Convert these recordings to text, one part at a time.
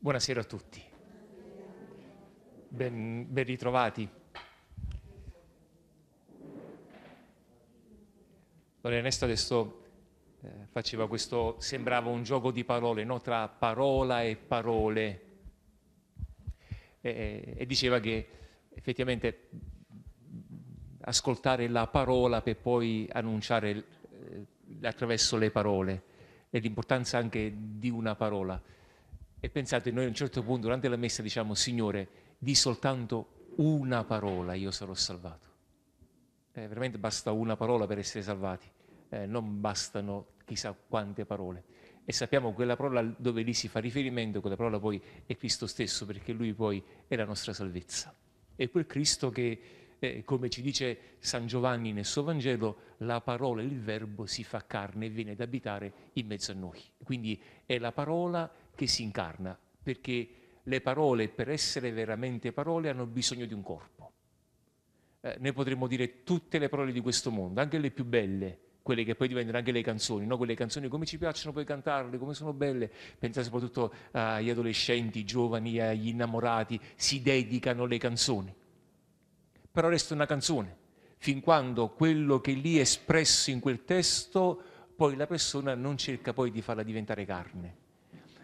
Buonasera a tutti, ben, ben ritrovati. Don Ernesto adesso eh, faceva questo, sembrava un gioco di parole, no? tra parola e parole, e, e diceva che effettivamente ascoltare la parola per poi annunciare eh, attraverso le parole e l'importanza anche di una parola. E pensate, noi a un certo punto durante la messa diciamo, Signore, di soltanto una parola io sarò salvato. Eh, veramente basta una parola per essere salvati, eh, non bastano chissà quante parole. E sappiamo quella parola dove lì si fa riferimento, quella parola poi è Cristo stesso, perché Lui poi è la nostra salvezza. È quel Cristo che, eh, come ci dice San Giovanni nel suo Vangelo, la parola, il verbo si fa carne e viene ad abitare in mezzo a noi. Quindi è la parola che si incarna, perché le parole per essere veramente parole hanno bisogno di un corpo. Eh, noi potremmo dire tutte le parole di questo mondo, anche le più belle, quelle che poi diventano anche le canzoni, no? quelle canzoni come ci piacciono poi cantarle, come sono belle, pensate soprattutto agli adolescenti, ai giovani, agli innamorati, si dedicano le canzoni. Però resta una canzone, fin quando quello che lì è espresso in quel testo, poi la persona non cerca poi di farla diventare carne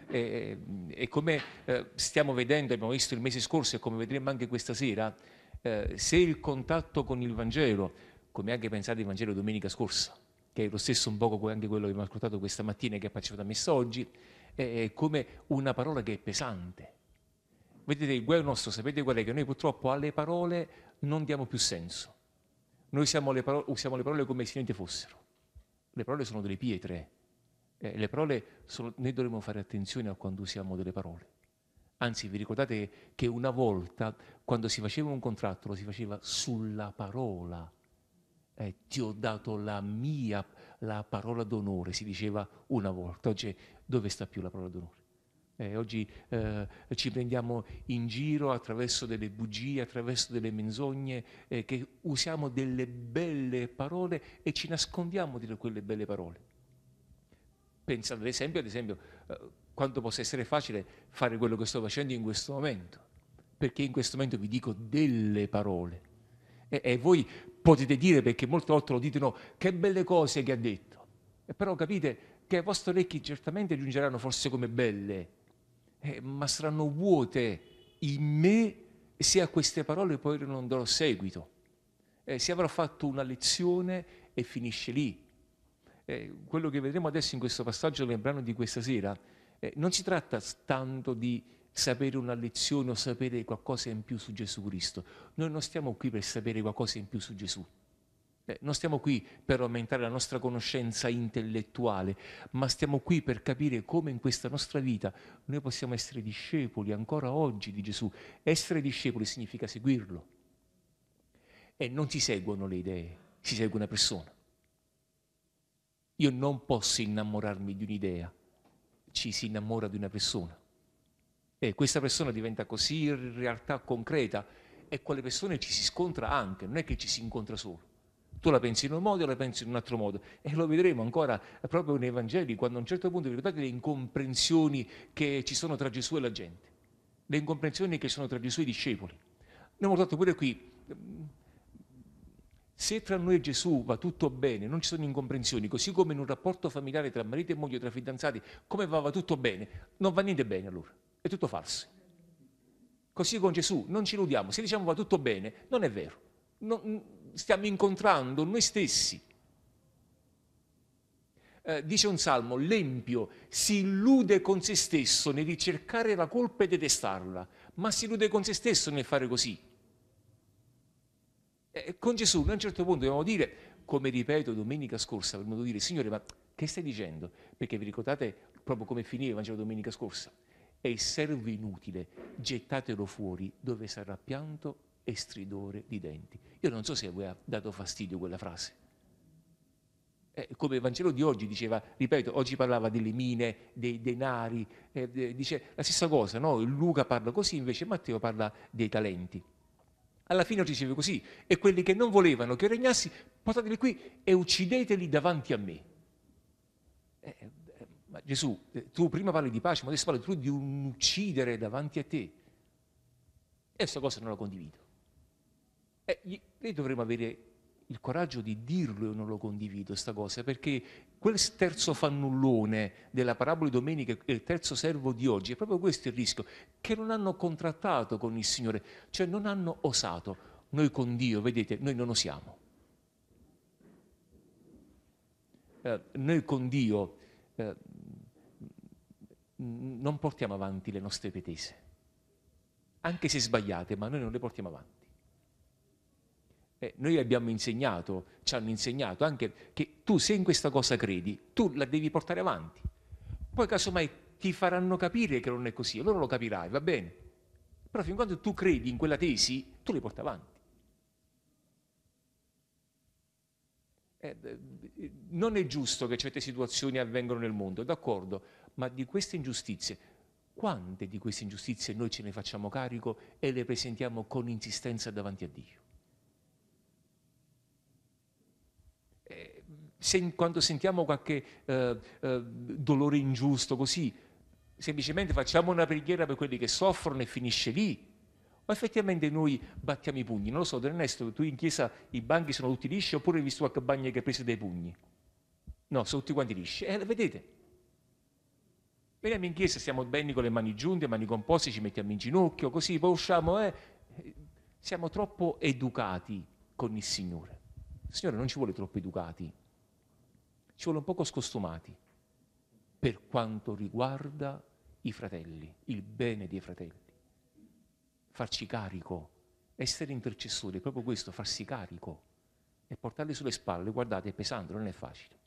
e, e come eh, stiamo vedendo, abbiamo visto il mese scorso e come vedremo anche questa sera, eh, se il contatto con il Vangelo, come anche pensate il Vangelo domenica scorsa, che è lo stesso un poco anche quello che abbiamo ascoltato questa mattina e che è partecipato a messa oggi, è come una parola che è pesante. Vedete, il guaio nostro, sapete qual è? Che noi purtroppo alle parole non diamo più senso. Noi le parole, usiamo le parole come se niente fossero. Le parole sono delle pietre, eh, le parole, sono, noi dovremmo fare attenzione a quando usiamo delle parole. Anzi, vi ricordate che una volta, quando si faceva un contratto, lo si faceva sulla parola. Eh, ti ho dato la mia, la parola d'onore, si diceva una volta. Oggi dove sta più la parola d'onore? Eh, oggi eh, ci prendiamo in giro attraverso delle bugie, attraverso delle menzogne, eh, che usiamo delle belle parole e ci nascondiamo di quelle belle parole pensando ad esempio, ad esempio eh, quanto possa essere facile fare quello che sto facendo in questo momento, perché in questo momento vi dico delle parole e, e voi potete dire, perché molte volte lo dite, no, che belle cose che ha detto, e però capite che ai vostri orecchi certamente giungeranno forse come belle, eh, ma saranno vuote in me se a queste parole poi non darò seguito, eh, se avrò fatto una lezione e finisce lì, eh, quello che vedremo adesso in questo passaggio del brano di questa sera, eh, non si tratta tanto di sapere una lezione o sapere qualcosa in più su Gesù Cristo. Noi non stiamo qui per sapere qualcosa in più su Gesù. Eh, non stiamo qui per aumentare la nostra conoscenza intellettuale, ma stiamo qui per capire come in questa nostra vita noi possiamo essere discepoli ancora oggi di Gesù. Essere discepoli significa seguirlo. E non si seguono le idee, si segue una persona. Io non posso innamorarmi di un'idea, ci si innamora di una persona. E questa persona diventa così in realtà concreta e con le persone ci si scontra anche, non è che ci si incontra solo. Tu la pensi in un modo e la pensi in un altro modo. E lo vedremo ancora proprio nei Vangeli, quando a un certo punto vi ricordate le incomprensioni che ci sono tra Gesù e la gente, le incomprensioni che ci sono tra Gesù e i discepoli. Abbiamo dato pure qui se tra noi e Gesù va tutto bene, non ci sono incomprensioni, così come in un rapporto familiare tra marito e moglie, tra fidanzati, come va, va tutto bene, non va niente bene allora, è tutto falso. Così con Gesù non ci illudiamo, se diciamo va tutto bene, non è vero, non, stiamo incontrando noi stessi. Eh, dice un salmo, l'empio si illude con se stesso nel ricercare la colpa e detestarla, ma si illude con se stesso nel fare così. E con Gesù noi a un certo punto dobbiamo dire, come ripeto domenica scorsa, dovuto dire, Signore, ma che stai dicendo? Perché vi ricordate proprio come finì il Vangelo domenica scorsa? È servo inutile, gettatelo fuori dove sarà pianto e stridore di denti. Io non so se a voi ha dato fastidio quella frase. Eh, come il Vangelo di oggi diceva, ripeto, oggi parlava delle mine, dei denari, eh, dice la stessa cosa, no? Luca parla così, invece Matteo parla dei talenti. Alla fine riceve così, e quelli che non volevano che regnassi, portateli qui e uccideteli davanti a me. Eh, ma Gesù, eh, tu prima parli di pace, ma adesso parli tu di un uccidere davanti a te. E questa cosa non la condivido. Eh, noi dovremmo avere il coraggio di dirlo e non lo condivido questa cosa, perché quel terzo fannullone della parabola di domenica e il terzo servo di oggi è proprio questo il rischio, che non hanno contrattato con il Signore, cioè non hanno osato. Noi con Dio, vedete, noi non osiamo. Eh, noi con Dio eh, non portiamo avanti le nostre pretese, anche se sbagliate, ma noi non le portiamo avanti. Eh, noi abbiamo insegnato, ci hanno insegnato anche che tu se in questa cosa credi, tu la devi portare avanti. Poi casomai ti faranno capire che non è così, allora lo capirai, va bene. Però fin quando tu credi in quella tesi, tu li porti avanti. Eh, non è giusto che certe situazioni avvengano nel mondo, d'accordo, ma di queste ingiustizie, quante di queste ingiustizie noi ce ne facciamo carico e le presentiamo con insistenza davanti a Dio? se, quando sentiamo qualche eh, eh, dolore ingiusto così, semplicemente facciamo una preghiera per quelli che soffrono e finisce lì. O effettivamente noi battiamo i pugni? Non lo so, Ernesto, tu in chiesa i banchi sono tutti lisci oppure hai visto qualche bagno che ha preso dei pugni? No, sono tutti quanti lisci. Eh, vedete? Veniamo in chiesa, stiamo bene con le mani giunte, mani composte, ci mettiamo in ginocchio, così, poi usciamo, eh, siamo troppo educati con il Signore. Il Signore non ci vuole troppo educati, ci vuole un poco scostumati per quanto riguarda i fratelli, il bene dei fratelli. Farci carico, essere intercessori, è proprio questo, farsi carico e portarli sulle spalle. Guardate, è pesante, non è facile.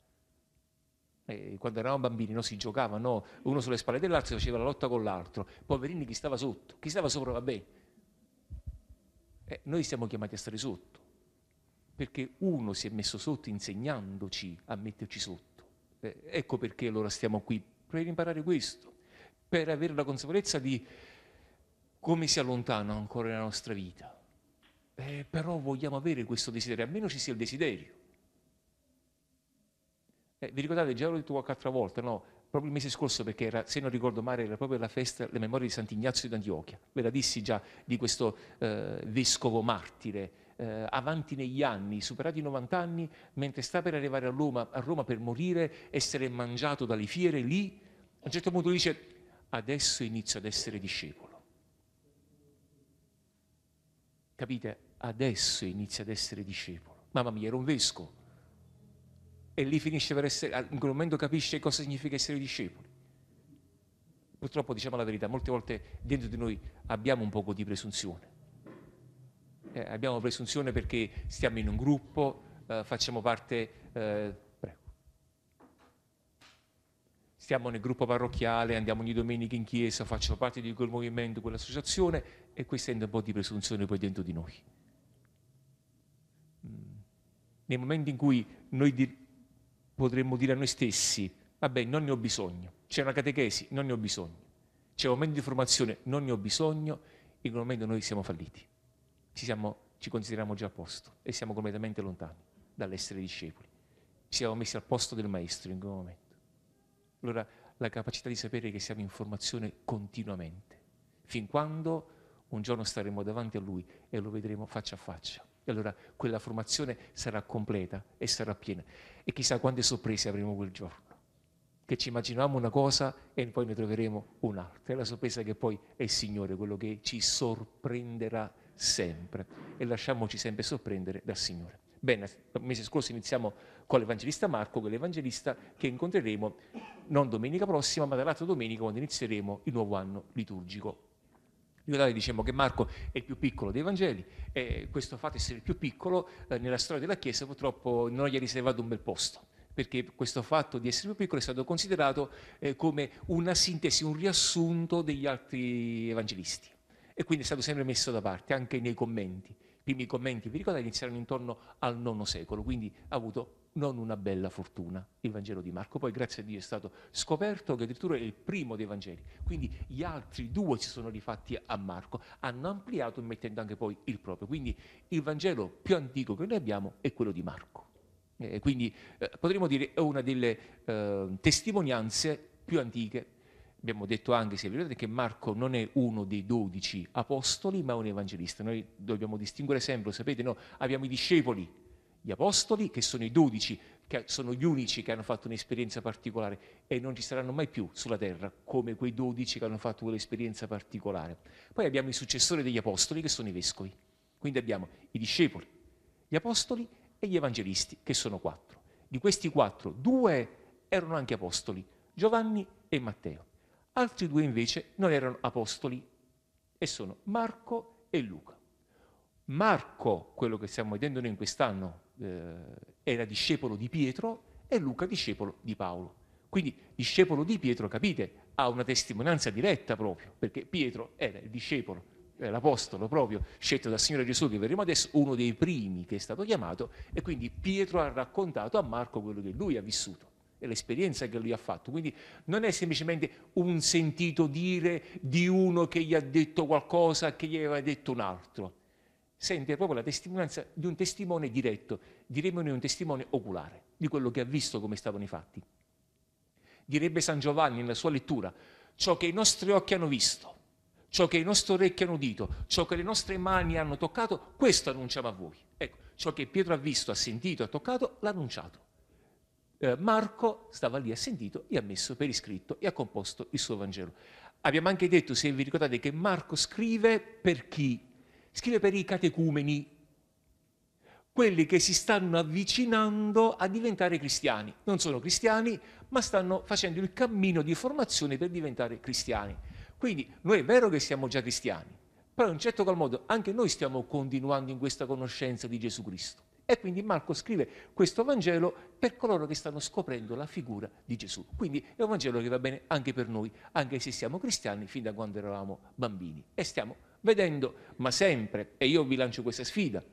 E quando eravamo bambini no, si giocava, no? uno sulle spalle dell'altro si faceva la lotta con l'altro. Poverini, chi stava sotto? Chi stava sopra va bene. Eh, noi siamo chiamati a stare sotto perché uno si è messo sotto insegnandoci a metterci sotto. Eh, ecco perché allora stiamo qui, per imparare questo, per avere la consapevolezza di come si allontana ancora nella nostra vita. Eh, però vogliamo avere questo desiderio, almeno ci sia il desiderio. Eh, vi ricordate, già l'ho detto qualche altra volta, no? Proprio il mese scorso, perché era, se non ricordo male, era proprio la festa, le memorie di Sant'Ignazio di Antiochia. Ve la dissi già di questo eh, vescovo martire eh, avanti negli anni, superati i 90 anni, mentre sta per arrivare a Roma, a Roma per morire, essere mangiato dalle fiere lì, a un certo punto dice adesso inizio ad essere discepolo. Capite? Adesso inizia ad essere discepolo. Mamma mia, era un vescovo. E lì finisce per essere, in quel momento capisce cosa significa essere discepoli. Purtroppo, diciamo la verità, molte volte dentro di noi abbiamo un poco di presunzione eh, abbiamo presunzione perché stiamo in un gruppo, eh, facciamo parte, eh, stiamo nel gruppo parrocchiale, andiamo ogni domenica in chiesa, facciamo parte di quel movimento, quell'associazione e questo è un po' di presunzione poi dentro di noi. Mm. Nei momenti in cui noi di- potremmo dire a noi stessi, vabbè, non ne ho bisogno, c'è una catechesi, non ne ho bisogno, c'è un momento di formazione, non ne ho bisogno, in quel momento noi siamo falliti ci, siamo, ci consideriamo già a posto e siamo completamente lontani dall'essere discepoli. Ci siamo messi al posto del maestro in quel momento. Allora la capacità di sapere che siamo in formazione continuamente, fin quando un giorno staremo davanti a Lui e lo vedremo faccia a faccia. E allora quella formazione sarà completa e sarà piena. E chissà quante sorprese avremo quel giorno. Che ci immaginiamo una cosa e poi ne troveremo un'altra. È la sorpresa che poi è il Signore quello che ci sorprenderà sempre e lasciamoci sempre sorprendere dal Signore. Bene, il mese scorso iniziamo con l'Evangelista Marco, quell'Evangelista che incontreremo non domenica prossima, ma dall'altra domenica quando inizieremo il nuovo anno liturgico. Ricordate, diciamo che Marco è il più piccolo dei Vangeli e questo fatto di essere il più piccolo eh, nella storia della Chiesa purtroppo non gli ha riservato un bel posto perché questo fatto di essere più piccolo è stato considerato eh, come una sintesi, un riassunto degli altri evangelisti e quindi è stato sempre messo da parte anche nei commenti. Primi commenti, vi ricordate, iniziarono intorno al IX secolo, quindi ha avuto non una bella fortuna il Vangelo di Marco. Poi grazie a Dio è stato scoperto che addirittura è il primo dei Vangeli. Quindi gli altri due si sono rifatti a Marco, hanno ampliato mettendo anche poi il proprio. Quindi il Vangelo più antico che noi abbiamo è quello di Marco. Eh, quindi eh, potremmo dire è una delle eh, testimonianze più antiche. Abbiamo detto anche, se vedete, che Marco non è uno dei dodici apostoli, ma un evangelista. Noi dobbiamo distinguere sempre, sapete, no? abbiamo i discepoli, gli apostoli, che sono i dodici, che sono gli unici che hanno fatto un'esperienza particolare e non ci saranno mai più sulla terra come quei dodici che hanno fatto quell'esperienza particolare. Poi abbiamo i successori degli apostoli, che sono i vescovi. Quindi abbiamo i discepoli, gli apostoli e gli evangelisti, che sono quattro. Di questi quattro, due erano anche apostoli, Giovanni e Matteo. Altri due invece non erano apostoli e sono Marco e Luca. Marco, quello che stiamo vedendo noi in quest'anno, eh, era discepolo di Pietro e Luca discepolo di Paolo. Quindi discepolo di Pietro, capite, ha una testimonianza diretta proprio, perché Pietro era il discepolo, era l'apostolo proprio, scelto dal Signore Gesù, che vedremo adesso, uno dei primi che è stato chiamato, e quindi Pietro ha raccontato a Marco quello che lui ha vissuto e l'esperienza che lui ha fatto. Quindi non è semplicemente un sentito dire di uno che gli ha detto qualcosa che gli aveva detto un altro. Sente proprio la testimonianza di un testimone diretto, diremmo noi un testimone oculare, di quello che ha visto come stavano i fatti. Direbbe San Giovanni nella sua lettura, ciò che i nostri occhi hanno visto, ciò che i nostri orecchi hanno udito, ciò che le nostre mani hanno toccato, questo annunciamo a voi. Ecco, ciò che Pietro ha visto, ha sentito, ha toccato, l'ha annunciato eh, Marco stava lì, ha sentito e ha messo per iscritto e ha composto il suo Vangelo. Abbiamo anche detto, se vi ricordate, che Marco scrive per chi? Scrive per i catecumeni, quelli che si stanno avvicinando a diventare cristiani. Non sono cristiani, ma stanno facendo il cammino di formazione per diventare cristiani. Quindi noi è vero che siamo già cristiani, però in un certo qual modo anche noi stiamo continuando in questa conoscenza di Gesù Cristo. E quindi Marco scrive questo Vangelo per coloro che stanno scoprendo la figura di Gesù. Quindi è un Vangelo che va bene anche per noi, anche se siamo cristiani fin da quando eravamo bambini. E stiamo vedendo, ma sempre, e io vi lancio questa sfida,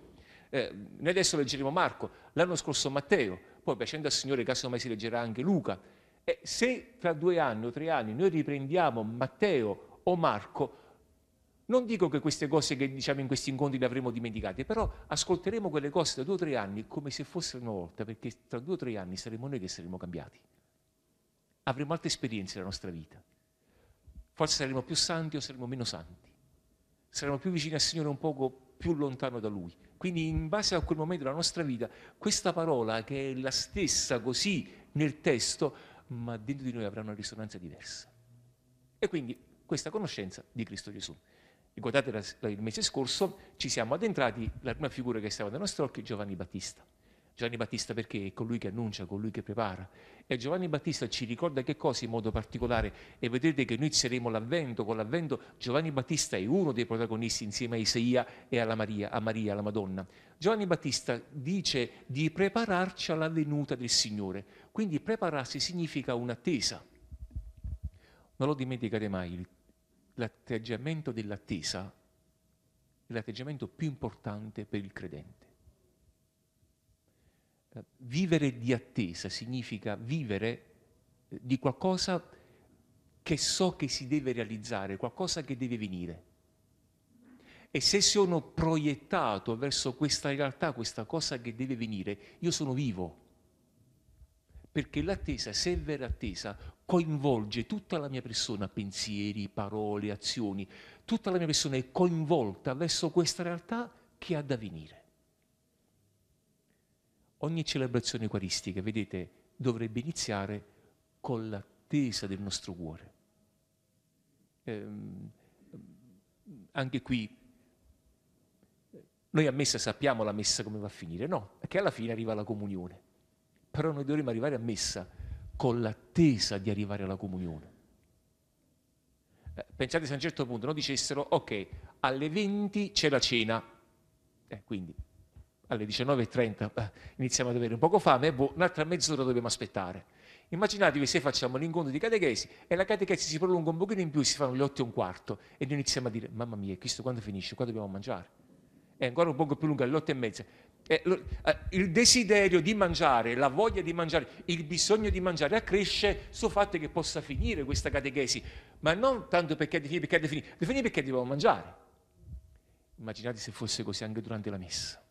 eh, noi adesso leggeremo Marco, l'anno scorso Matteo, poi piacendo al Signore casomai si leggerà anche Luca. E se tra due anni o tre anni noi riprendiamo Matteo o Marco, non dico che queste cose che diciamo in questi incontri le avremo dimenticate, però ascolteremo quelle cose da due o tre anni come se fossero una volta, perché tra due o tre anni saremo noi che saremo cambiati. Avremo altre esperienze nella nostra vita. Forse saremo più santi o saremo meno santi. Saremo più vicini al Signore un poco più lontano da Lui. Quindi in base a quel momento della nostra vita, questa parola che è la stessa così nel testo, ma dentro di noi avrà una risonanza diversa. E quindi questa conoscenza di Cristo Gesù. Ricordate il mese scorso ci siamo addentrati, la prima figura che stava dai nostri occhi Giovanni Battista. Giovanni Battista perché è colui che annuncia, colui che prepara. E Giovanni Battista ci ricorda che cosa in modo particolare e vedete che noi saremo l'avvento, con l'avvento Giovanni Battista è uno dei protagonisti insieme a Isaia e alla Maria, a Maria, alla Madonna. Giovanni Battista dice di prepararci alla venuta del Signore, quindi prepararsi significa un'attesa. Non lo dimenticate mai, l'atteggiamento dell'attesa è l'atteggiamento più importante per il credente. Eh, vivere di attesa significa vivere eh, di qualcosa che so che si deve realizzare, qualcosa che deve venire. E se sono proiettato verso questa realtà, questa cosa che deve venire, io sono vivo. Perché l'attesa, se è vera attesa, coinvolge tutta la mia persona, pensieri, parole, azioni, tutta la mia persona è coinvolta verso questa realtà che ha da venire. Ogni celebrazione eucaristica, vedete, dovrebbe iniziare con l'attesa del nostro cuore. Ehm, anche qui, noi a messa sappiamo la messa come va a finire, no, perché alla fine arriva la comunione. Però noi dovremmo arrivare a messa con l'attesa di arrivare alla comunione. Eh, pensate se a un certo punto non dicessero, ok, alle 20 c'è la cena, eh, quindi alle 19.30 eh, iniziamo ad avere un poco fame, boh, un'altra mezz'ora dobbiamo aspettare. Immaginatevi se facciamo l'incontro di catechesi e la catechesi si prolunga un pochino in più, si fanno le 8 e un quarto e noi iniziamo a dire, mamma mia, questo quando finisce? Qua dobbiamo mangiare. è ancora un poco più lunga, alle otto e mezza. Eh, il desiderio di mangiare, la voglia di mangiare, il bisogno di mangiare accresce sul fatto che possa finire questa catechesi, ma non tanto perché è di perché è di finire, di perché dobbiamo mangiare. Immaginate se fosse così anche durante la messa.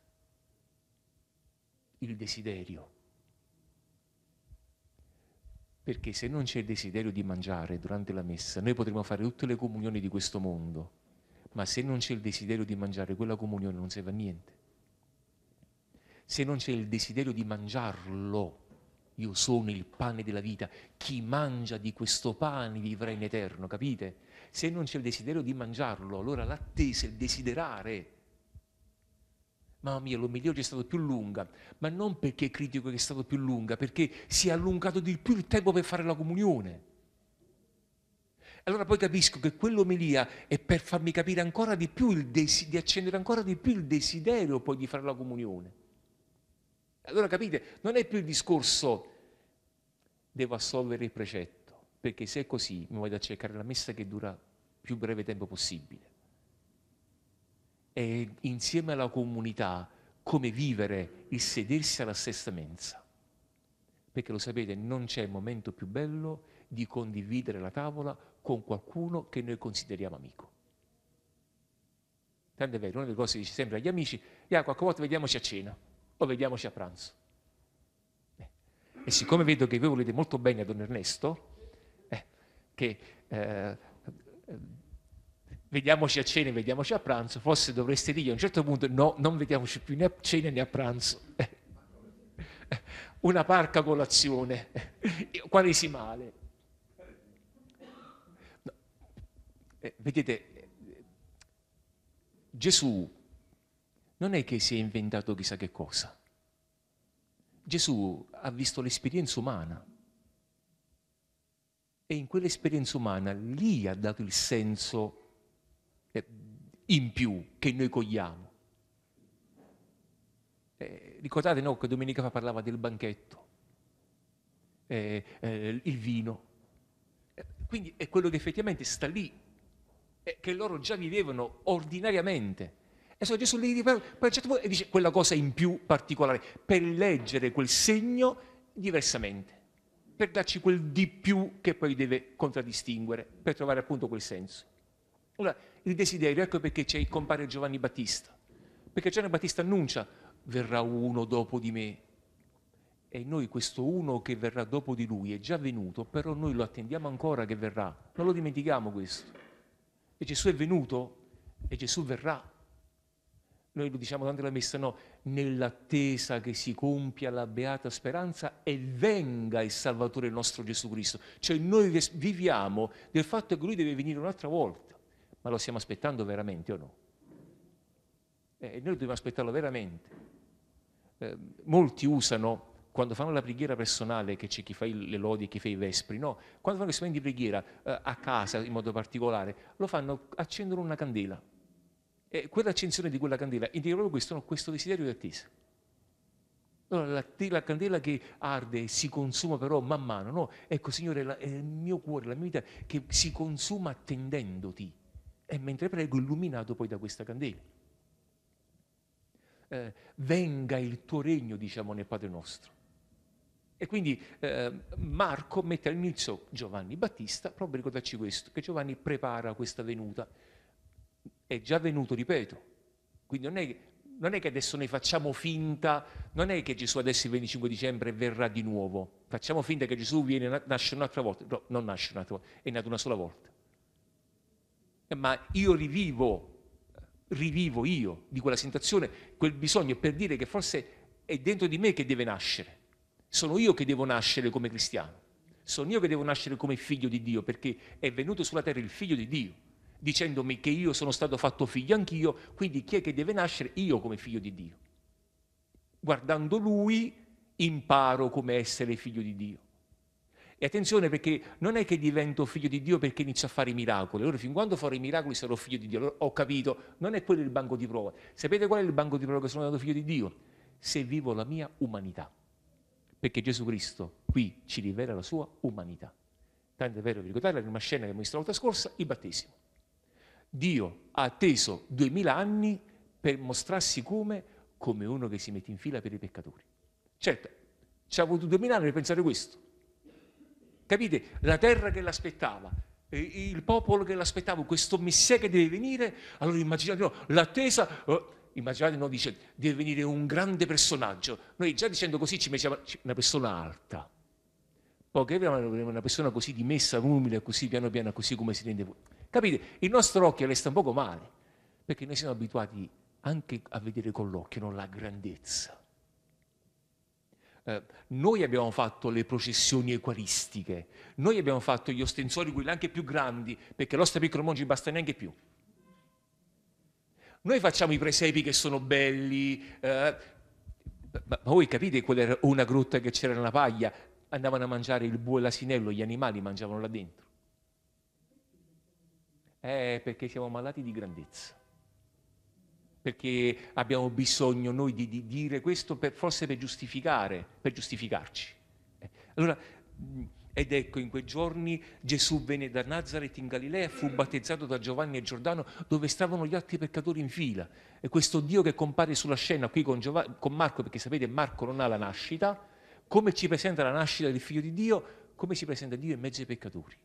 Il desiderio. Perché se non c'è il desiderio di mangiare durante la messa, noi potremo fare tutte le comunioni di questo mondo, ma se non c'è il desiderio di mangiare, quella comunione non serve a niente se non c'è il desiderio di mangiarlo. Io sono il pane della vita, chi mangia di questo pane vivrà in eterno, capite? Se non c'è il desiderio di mangiarlo, allora l'attesa, il desiderare. Mamma mia, oggi è stata più lunga, ma non perché critico che è stata più lunga, perché si è allungato di più il tempo per fare la comunione. Allora poi capisco che quell'omelia è per farmi capire ancora di più, il desiderio, di accendere ancora di più il desiderio poi di fare la comunione. Allora capite, non è più il discorso devo assolvere il precetto, perché se è così mi a cercare la messa che dura più breve tempo possibile. È insieme alla comunità come vivere il sedersi alla stessa mensa. Perché lo sapete, non c'è momento più bello di condividere la tavola con qualcuno che noi consideriamo amico. Tanto è vero, una delle cose che dice sempre agli amici, yeah, qualche volta vediamoci a cena o vediamoci a pranzo. Eh. E siccome vedo che voi volete molto bene a Don Ernesto, eh, che eh, vediamoci a cena e vediamoci a pranzo, forse dovreste dire a un certo punto no, non vediamoci più né a cena né a pranzo. Eh. Una parca colazione, qualesimale. No. Eh, vedete, Gesù non è che si è inventato chissà che cosa. Gesù ha visto l'esperienza umana e in quell'esperienza umana lì ha dato il senso eh, in più che noi cogliamo. Eh, ricordate no, che domenica fa parlava del banchetto, eh, eh, il vino. Eh, quindi è quello che effettivamente sta lì, eh, che loro già vivevano ordinariamente e so Gesù lì a un certo punto dice quella cosa in più particolare, per leggere quel segno diversamente, per darci quel di più che poi deve contraddistinguere, per trovare appunto quel senso. Allora, il desiderio, ecco perché c'è compare Giovanni Battista, perché Giovanni Battista annuncia, verrà uno dopo di me, e noi questo uno che verrà dopo di lui è già venuto, però noi lo attendiamo ancora che verrà, non lo dimentichiamo questo. E Gesù è venuto e Gesù verrà noi lo diciamo durante la messa, no, nell'attesa che si compia la beata speranza e venga il Salvatore nostro Gesù Cristo. Cioè noi viviamo del fatto che Lui deve venire un'altra volta, ma lo stiamo aspettando veramente o no? Eh, noi dobbiamo aspettarlo veramente. Eh, molti usano, quando fanno la preghiera personale, che c'è chi fa le lodi e chi fa i vespri, no? Quando fanno questo momento di preghiera, eh, a casa in modo particolare, lo fanno, accendono una candela e quell'accensione di quella candela indica proprio questo, no? questo desiderio di attesa. Allora, la, la, candela che arde e si consuma però man mano, no? Ecco, Signore, la, è il mio cuore, la mia vita che si consuma attendendoti. E mentre prego, illuminato poi da questa candela. Eh, venga il tuo regno, diciamo nel Padre nostro. E quindi eh, Marco mette all'inizio Giovanni Battista, proprio ricordarci questo, che Giovanni prepara questa venuta è già venuto, ripeto. Quindi non è, non è, che adesso noi facciamo finta, non è che Gesù adesso il 25 dicembre verrà di nuovo, facciamo finta che Gesù viene, nasce un'altra volta, no, non nasce un'altra volta, è nato una sola volta. Ma io rivivo, rivivo io di quella sensazione, quel bisogno per dire che forse è dentro di me che deve nascere. Sono io che devo nascere come cristiano, sono io che devo nascere come figlio di Dio, perché è venuto sulla terra il figlio di Dio dicendomi che io sono stato fatto figlio anch'io, quindi chi è che deve nascere? Io come figlio di Dio. Guardando lui imparo come essere figlio di Dio. E attenzione perché non è che divento figlio di Dio perché inizio a fare i miracoli. Allora fin quando farò i miracoli sarò figlio di Dio. Allora, ho capito, non è quello il banco di prova. Sapete qual è il banco di prova che sono stato figlio di Dio? Se vivo la mia umanità. Perché Gesù Cristo qui ci rivela la sua umanità. Tanto è vero, vi ricordate la prima scena che abbiamo visto la volta scorsa? Il battesimo. Dio ha atteso duemila anni per mostrarsi come? Come uno che si mette in fila per i peccatori. Certo, ci ha voluto dominare per pensare questo. Capite? La terra che l'aspettava, il popolo che l'aspettava, questo Messia che deve venire, allora immaginate no, l'attesa, oh, immaginate no, dice, deve venire un grande personaggio. Noi già dicendo così ci mettiamo una persona alta. Poi che una persona così dimessa, umile, così piano piano, così come si rende. Capite? Il nostro occhio resta un poco male, perché noi siamo abituati anche a vedere con l'occhio, non la grandezza. Eh, noi abbiamo fatto le processioni equaristiche, noi abbiamo fatto gli ostensori, quelli anche più grandi, perché l'ostia piccolo non ci basta neanche più. Noi facciamo i presepi che sono belli, eh, ma voi capite qual era una grotta che c'era nella paglia? Andavano a mangiare il bue e l'asinello, gli animali mangiavano là dentro. Eh, perché siamo malati di grandezza perché abbiamo bisogno noi di, di dire questo per, forse per giustificare, per giustificarci. Eh, allora, ed ecco, in quei giorni Gesù venne da Nazareth in Galilea, fu battezzato da Giovanni e Giordano, dove stavano gli altri peccatori in fila. E questo Dio che compare sulla scena qui con, Giovanni, con Marco, perché sapete Marco non ha la nascita, come ci presenta la nascita del figlio di Dio? Come si presenta Dio in mezzo ai peccatori.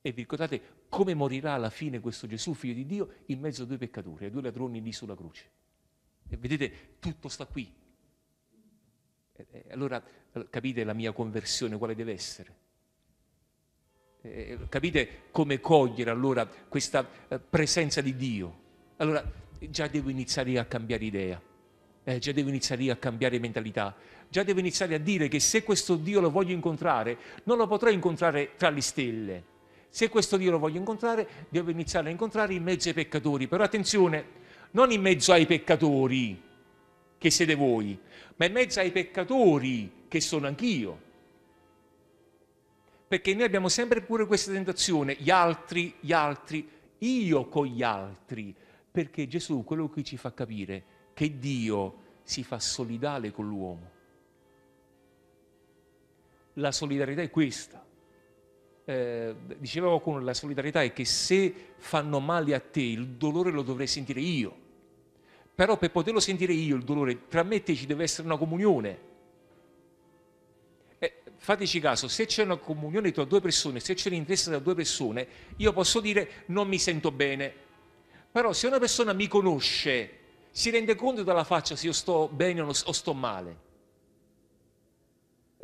E vi ricordate come morirà alla fine questo Gesù, figlio di Dio, in mezzo a due peccatori, ai due ladroni lì sulla croce. E vedete, tutto sta qui. E allora capite la mia conversione quale deve essere? E capite come cogliere allora questa eh, presenza di Dio? Allora già devo iniziare a cambiare idea, eh, già devo iniziare a cambiare mentalità, già devo iniziare a dire che se questo Dio lo voglio incontrare, non lo potrò incontrare tra le stelle, se questo Dio lo voglio incontrare, devo iniziare a incontrare in mezzo ai peccatori. Però attenzione, non in mezzo ai peccatori, che siete voi, ma in mezzo ai peccatori, che sono anch'io. Perché noi abbiamo sempre pure questa tentazione, gli altri, gli altri, io con gli altri. Perché Gesù quello che ci fa capire che Dio si fa solidale con l'uomo. La solidarietà è questa eh, diceva qualcuno, la solidarietà è che se fanno male a te, il dolore lo dovrei sentire io. Però per poterlo sentire io, il dolore, tra me e te ci deve essere una comunione. Eh, fateci caso, se c'è una comunione tra due persone, se c'è l'interesse tra due persone, io posso dire non mi sento bene. Però se una persona mi conosce, si rende conto dalla faccia se io sto bene o sto male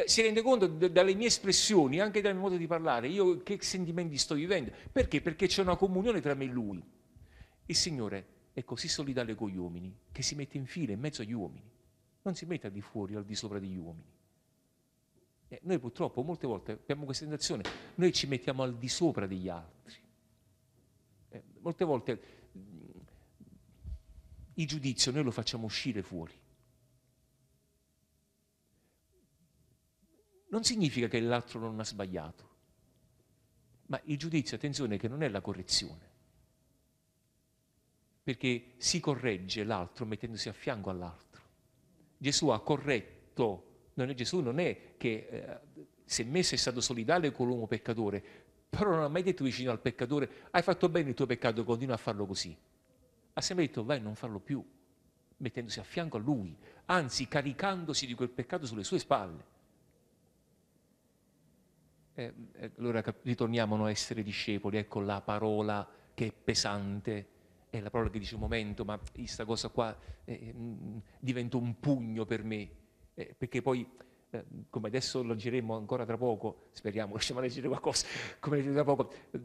si rende conto dalle mie espressioni, anche dal mio modo di parlare, io che sentimenti sto vivendo. Perché? Perché c'è una comunione tra me e Lui. Il Signore è così solidale con gli uomini che si mette in fila in mezzo agli uomini, non si mette al di fuori o al di sopra degli uomini. Eh, noi purtroppo molte volte abbiamo questa tentazione, noi ci mettiamo al di sopra degli altri. Eh, molte volte mh, il giudizio noi lo facciamo uscire fuori. Non significa che l'altro non ha sbagliato, ma il giudizio, attenzione, che non è la correzione, perché si corregge l'altro mettendosi a fianco all'altro. Gesù ha corretto, non è Gesù non è che eh, se messo è stato solidale con l'uomo peccatore, però non ha mai detto vicino al peccatore, hai fatto bene il tuo peccato, continua a farlo così. Ha sempre detto, vai, non farlo più, mettendosi a fianco a lui, anzi caricandosi di quel peccato sulle sue spalle. Eh, eh, allora ritorniamo a essere discepoli, ecco la parola che è pesante, è la parola che dice un momento, ma questa cosa qua eh, mh, mm, diventa un pugno per me, eh, perché poi, eh, come adesso leggeremo ancora tra poco, speriamo, lasciamo leggere qualcosa, come leggeremo tra poco, eh,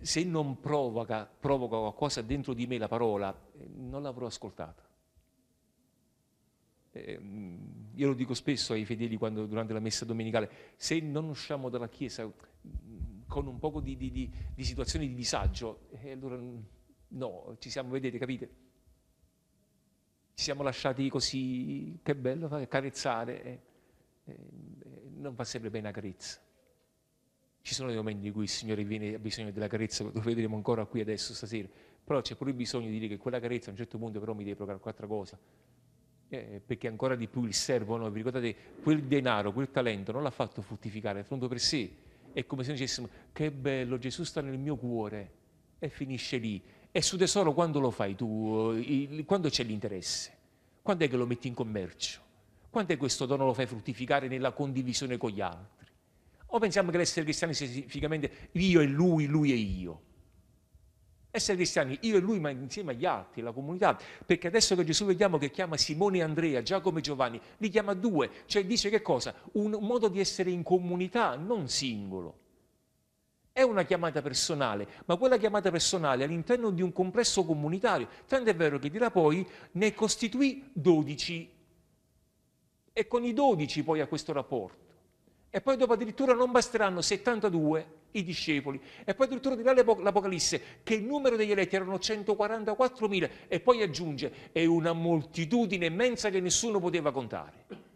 se non provoca, provoca qualcosa dentro di me la parola, non l'avrò ascoltata. Eh, io lo dico spesso ai fedeli quando, durante la messa domenicale, se non usciamo dalla Chiesa mm, con un po' di, di, di, di situazioni di disagio, eh, allora mm, no, ci siamo, vedete, capite? Ci siamo lasciati così, che bello, carezzare, eh, eh, non fa sempre bene la carezza. Ci sono dei momenti in cui il Signore viene, ha bisogno della carezza, lo vedremo ancora qui adesso stasera, però c'è pure bisogno di dire che quella carezza a un certo punto però mi deve provare qualche altra cosa eh, perché ancora di più il servo, no? vi ricordate, quel denaro, quel talento non l'ha fatto fruttificare, è venuto per sé. È come se noi dicessimo, che bello, Gesù sta nel mio cuore e finisce lì. E su tesoro quando lo fai tu? Quando c'è l'interesse? Quando è che lo metti in commercio? Quando è questo dono lo fai fruttificare nella condivisione con gli altri? O pensiamo che l'essere cristiani sia specificamente io e lui, lui e io? Essere cristiani, io e lui, ma insieme agli altri, la comunità. Perché adesso che Gesù vediamo che chiama Simone e Andrea, Giacomo e Giovanni, li chiama due, cioè dice che cosa? Un modo di essere in comunità, non singolo. È una chiamata personale, ma quella chiamata personale all'interno di un complesso comunitario. Tanto è vero che dirà poi ne costituì dodici. E con i dodici poi ha questo rapporto. E poi dopo addirittura non basteranno 72 i discepoli. E poi addirittura dirà l'Apocalisse che il numero degli eletti erano 144.000 e poi aggiunge è una moltitudine immensa che nessuno poteva contare.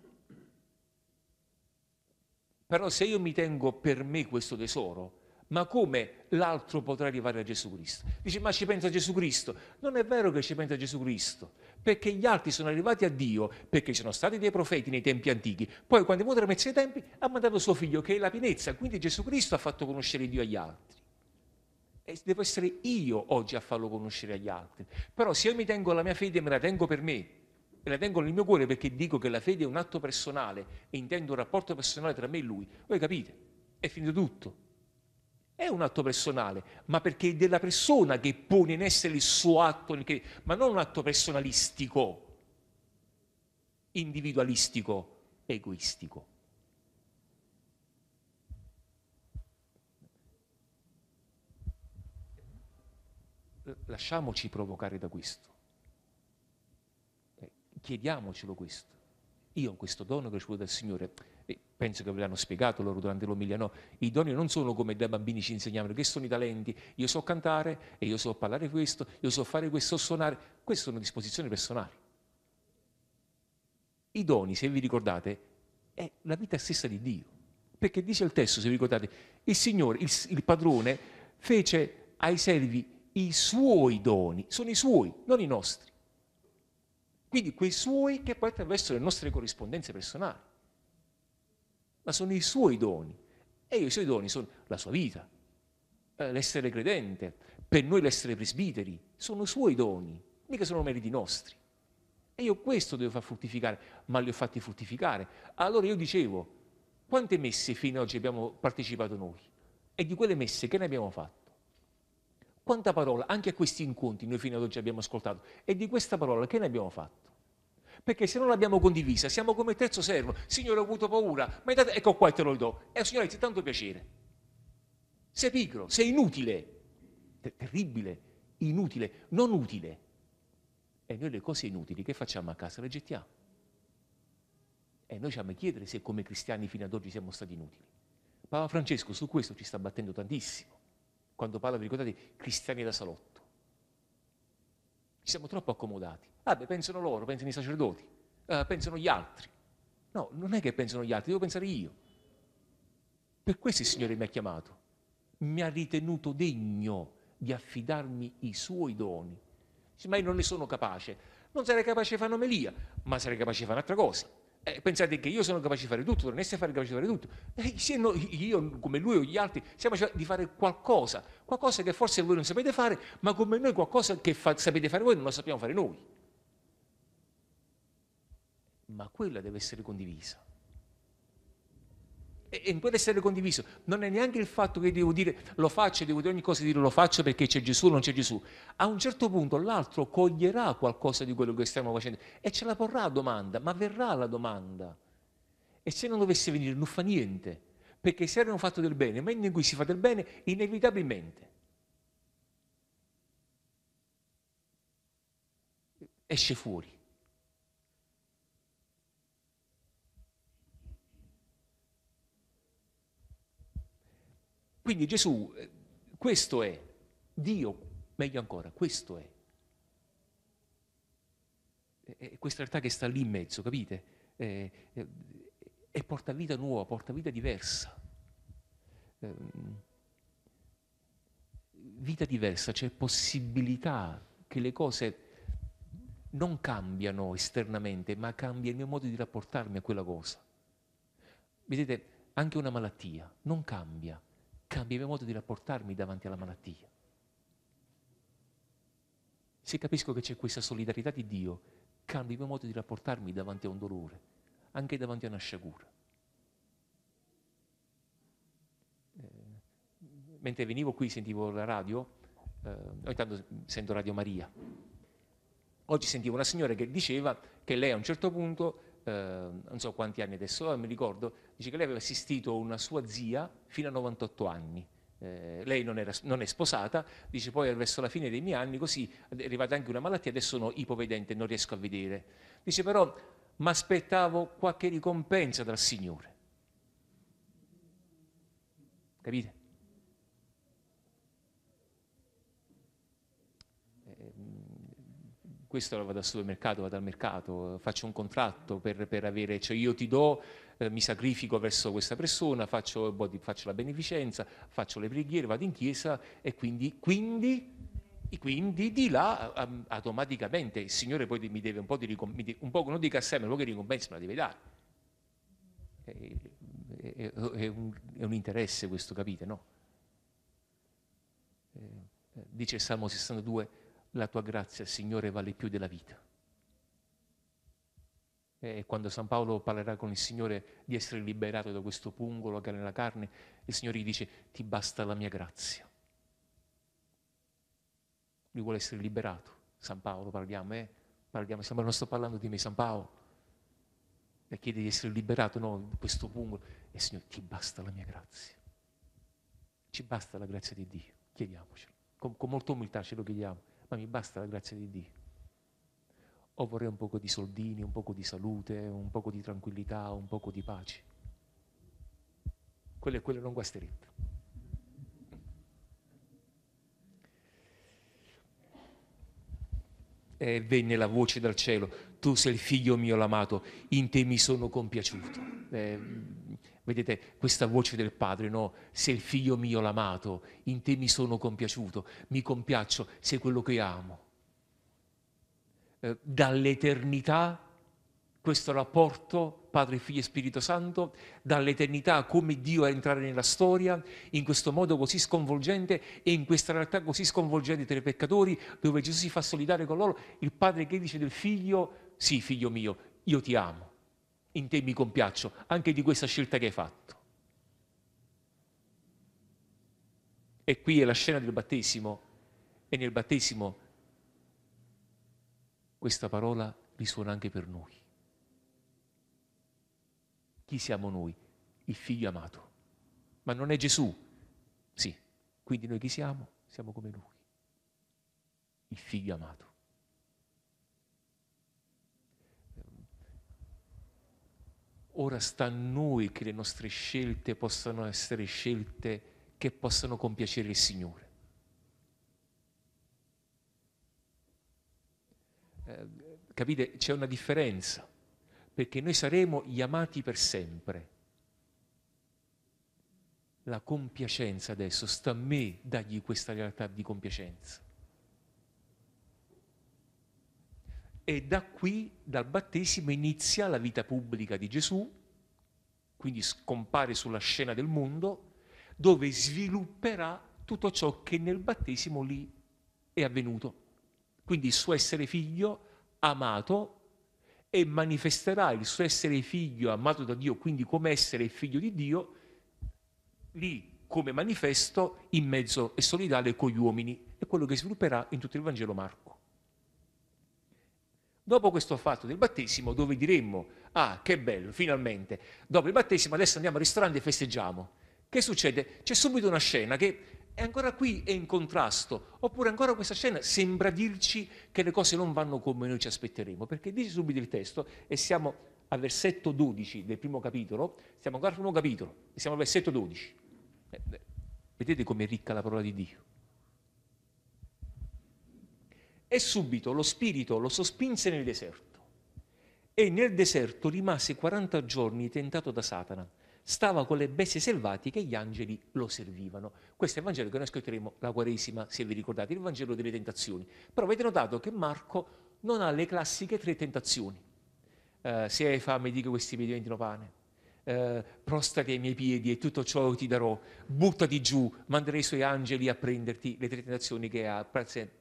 Però se io mi tengo per me questo tesoro, ma come l'altro potrà arrivare a Gesù Cristo? Dice, ma ci pensa Gesù Cristo? Non è vero che ci pensa Gesù Cristo, perché gli altri sono arrivati a Dio, perché ci sono stati dei profeti nei tempi antichi. Poi, quando è venuto la mezza dei tempi, ha mandato suo figlio, che è la pienezza. Quindi Gesù Cristo ha fatto conoscere Dio agli altri. E devo essere io oggi a farlo conoscere agli altri. Però se io mi tengo la mia fede, me la tengo per me, e la tengo nel mio cuore perché dico che la fede è un atto personale e intendo un rapporto personale tra me e lui, voi capite, è finito tutto. È un atto personale, ma perché è della persona che pone in essere il suo atto, ma non un atto personalistico, individualistico, egoistico. Lasciamoci provocare da questo. Eh, chiediamocelo questo. Io ho questo dono che ho ricevuto dal Signore penso che ve l'hanno spiegato loro durante l'omilia, no? I doni non sono come da bambini ci insegnavano, che sono i talenti, io so cantare e io so parlare questo, io so fare questo, so suonare, queste sono disposizioni personali. I doni, se vi ricordate, è la vita stessa di Dio, perché dice il testo, se vi ricordate, il Signore, il, il padrone, fece ai servi i suoi doni, sono i suoi, non i nostri. Quindi quei suoi che poi attraverso le nostre corrispondenze personali ma sono i suoi doni. E i suoi doni sono la sua vita, eh, l'essere credente, per noi l'essere presbiteri, sono i suoi doni, mica sono meriti nostri. E io questo devo far fruttificare, ma li ho fatti fruttificare. Allora io dicevo, quante messe fino ad oggi abbiamo partecipato noi? E di quelle messe che ne abbiamo fatto? Quanta parola, anche a questi incontri noi fino ad oggi abbiamo ascoltato? E di questa parola che ne abbiamo fatto? Perché se non l'abbiamo condivisa siamo come il terzo servo. Signore, ho avuto paura, ma date, ecco qua e te lo do. E Signore, ti tanto piacere. Sei pigro, sei inutile. Terribile, inutile, non utile. E noi le cose inutili che facciamo a casa le gettiamo. E noi ci a chiedere se come cristiani fino ad oggi siamo stati inutili. Papa Francesco su questo ci sta battendo tantissimo, quando parla, vi ricordate, cristiani da salotto. Ci siamo troppo accomodati. Beh, pensano loro, pensano i sacerdoti, uh, pensano gli altri. No, non è che pensano gli altri, devo pensare io. Per questo il Signore mi ha chiamato. Mi ha ritenuto degno di affidarmi i suoi doni. Dice, ma io non ne sono capace. Non sarei capace di fare un'omelia, ma sarei capace di fare un'altra cosa. Eh, pensate che io sono capace di fare tutto, dovreste fare capace di fare tutto. Eh, no, io, come lui o gli altri, siamo capaci di fare qualcosa, qualcosa che forse voi non sapete fare, ma come noi qualcosa che fa, sapete fare voi non lo sappiamo fare noi. Ma quella deve essere condivisa. E, può essere condiviso. Non è neanche il fatto che devo dire lo faccio, devo di ogni cosa dire lo faccio perché c'è Gesù o non c'è Gesù. A un certo punto l'altro coglierà qualcosa di quello che stiamo facendo e ce la porrà la domanda, ma verrà la domanda. E se non dovesse venire non fa niente, perché se erano fatto del bene, ma in cui si fa del bene, inevitabilmente esce fuori. Quindi Gesù, eh, questo è, Dio, meglio ancora, questo è. È questa realtà che sta lì in mezzo, capite? E, e porta vita nuova, porta vita diversa. Ehm, vita diversa, c'è possibilità che le cose non cambiano esternamente, ma cambia il mio modo di rapportarmi a quella cosa. Vedete, anche una malattia non cambia, cambia il mio modo di rapportarmi davanti alla malattia. se capisco che c'è questa solidarietà di Dio, cambio il mio modo di rapportarmi davanti a un dolore, anche davanti a una sciagura. Eh, mentre venivo qui, sentivo la radio, eh, ogni tanto sento Radio Maria. Oggi sentivo una signora che diceva che lei a un certo punto, eh, non so quanti anni adesso, mi ricordo, dice che lei aveva assistito una sua zia fino a 98 anni eh, lei non, era, non, è sposata, dice poi verso la fine dei miei anni, così è arrivata anche una malattia, adesso sono ipovedente, non riesco a vedere. Dice però, mi aspettavo qualche ricompensa dal Signore. Capite? Questo vado al supermercato, vado al mercato, faccio un contratto per, per avere, cioè io ti do eh, mi sacrifico verso questa persona, faccio, faccio, la beneficenza, faccio le preghiere, vado in chiesa e quindi, quindi, quindi di là automaticamente il Signore poi mi deve un po' di ricompensa, un po' non dica sempre, un po' di ricompensa me la deve dare. È, è, è, un, è un, interesse questo, capite, no? Eh, eh dice il Salmo 62, la tua grazia, Signore, vale più della vita e quando San Paolo parlerà con il Signore di essere liberato da questo pungolo che è nella carne, il Signore gli dice ti basta la mia grazia. Lui vuole essere liberato. San Paolo parliamo, eh? parliamo sembra non sto parlando di me, San Paolo. E chiede di essere liberato no, da questo pungolo. E il Signore ti basta la mia grazia. Ci basta la grazia di Dio, chiediamocelo. Con, con molta umiltà ce lo chiediamo, ma mi basta la grazia di Dio o vorrei un poco di soldini, un poco di salute, un poco di tranquillità, un poco di pace. Quello e quello non guasterebbe. E venne la voce dal cielo, tu sei il figlio mio l'amato, in te mi sono compiaciuto. Eh, vedete questa voce del padre, no? Sei il figlio mio l'amato, in te mi sono compiaciuto, mi compiaccio, sei quello che amo eh, dall'eternità questo rapporto Padre, Figlio e Spirito Santo, dall'eternità come Dio a entrare nella storia, in questo modo così sconvolgente e in questa realtà così sconvolgente tra i peccatori, dove Gesù si fa solidare con loro, il Padre che dice del Figlio, sì figlio mio, io ti amo, in te mi compiaccio, anche di questa scelta che hai fatto. E qui è la scena del battesimo, e nel battesimo questa parola risuona anche per noi. Chi siamo noi? Il figlio amato. Ma non è Gesù. Sì, quindi noi chi siamo? Siamo come lui. Il figlio amato. Ora sta a noi che le nostre scelte possano essere scelte che possano compiacere il Signore. Eh, capite? C'è una differenza, perché noi saremo gli amati per sempre. La compiacenza adesso sta a me dargli questa realtà di compiacenza. E da qui, dal battesimo, inizia la vita pubblica di Gesù, quindi scompare sulla scena del mondo, dove svilupperà tutto ciò che nel battesimo lì è avvenuto. Quindi il suo essere figlio amato e manifesterà il suo essere figlio amato da Dio, quindi come essere figlio di Dio, lì come manifesto in mezzo e solidale con gli uomini. È quello che svilupperà in tutto il Vangelo Marco. Dopo questo fatto del battesimo, dove diremmo, ah, che bello, finalmente, dopo il battesimo adesso andiamo al ristorante e festeggiamo. Che succede? C'è subito una scena che e ancora qui è in contrasto, oppure ancora questa scena sembra dirci che le cose non vanno come noi ci aspetteremo, perché dice subito il testo, e siamo al versetto 12 del primo capitolo, siamo ancora al primo capitolo, e siamo al versetto 12. Eh, vedete com'è ricca la parola di Dio. E subito lo spirito lo sospinse nel deserto, e nel deserto rimase 40 giorni tentato da Satana stava con le bestie selvatiche e gli angeli lo servivano. Questo è il Vangelo che noi ascolteremo la Quaresima, se vi ricordate, il Vangelo delle tentazioni. Però avete notato che Marco non ha le classiche tre tentazioni. Uh, se hai fame, dico questi piedi diventino pane. Uh, prostati ai miei piedi e tutto ciò ti darò. Buttati giù, manderei i suoi angeli a prenderti le tre tentazioni che ha,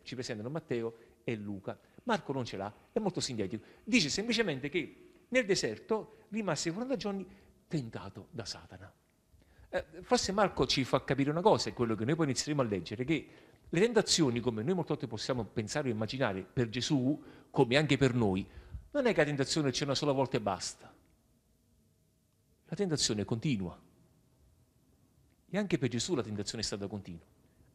ci presentano Matteo e Luca. Marco non ce l'ha, è molto sintetico. Dice semplicemente che nel deserto rimase 40 giorni tentato da Satana. Eh, forse Marco ci fa capire una cosa, è quello che noi poi inizieremo a leggere, che le tentazioni, come noi molte volte possiamo pensare o immaginare per Gesù, come anche per noi, non è che la tentazione c'è una sola volta e basta. La tentazione è continua. E anche per Gesù la tentazione è stata continua.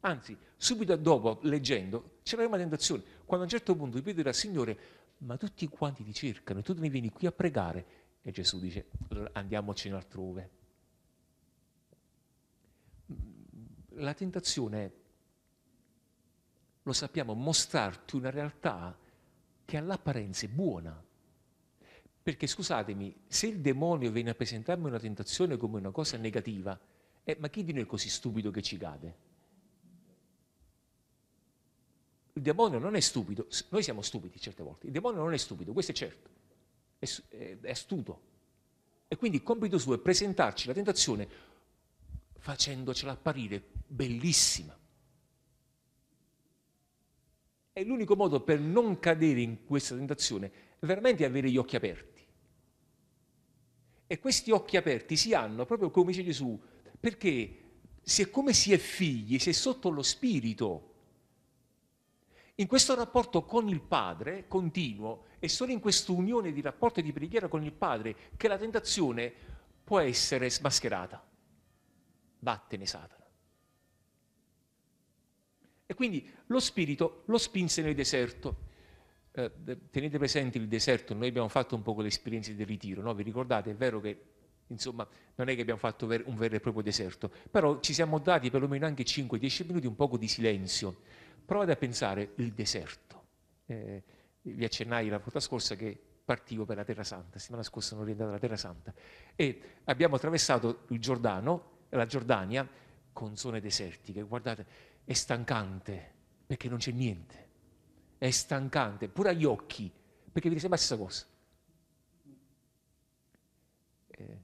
Anzi, subito dopo, leggendo, c'era una tentazione. Quando a un certo punto Pietro dirà, Signore, ma tutti quanti ti cercano e tu ne vieni qui a pregare. E Gesù dice, andiamocene altrove. La tentazione è, lo sappiamo, mostrarti una realtà che all'apparenza è buona. Perché scusatemi, se il demonio viene a presentarmi una tentazione come una cosa negativa, eh, ma chi di noi è così stupido che ci cade? Il demonio non è stupido, noi siamo stupidi certe volte, il demonio non è stupido, questo è certo, è, è, è astuto. E quindi il compito suo è presentarci la tentazione facendocela apparire bellissima. E l'unico modo per non cadere in questa tentazione veramente avere gli occhi aperti. E questi occhi aperti si hanno proprio come dice Gesù, perché siccome si è figli, si è sotto lo spirito, in questo rapporto con il Padre continuo è solo in questa unione di rapporto e di preghiera con il Padre che la tentazione può essere smascherata. Vattene Satana. E quindi lo Spirito lo spinse nel deserto. Eh, tenete presente il deserto, noi abbiamo fatto un po' l'esperienza del ritiro, no? Vi ricordate? È vero che insomma non è che abbiamo fatto un vero e proprio deserto, però ci siamo dati perlomeno anche 5-10 minuti un poco di silenzio Provate a pensare il deserto. Eh, vi accennai la volta scorsa che partivo per la Terra Santa, la settimana scorsa sono rientrato alla Terra Santa e abbiamo attraversato il Giordano, la Giordania, con zone desertiche. Guardate, è stancante perché non c'è niente. È stancante, pure agli occhi, perché vi sembra la stessa cosa. Eh,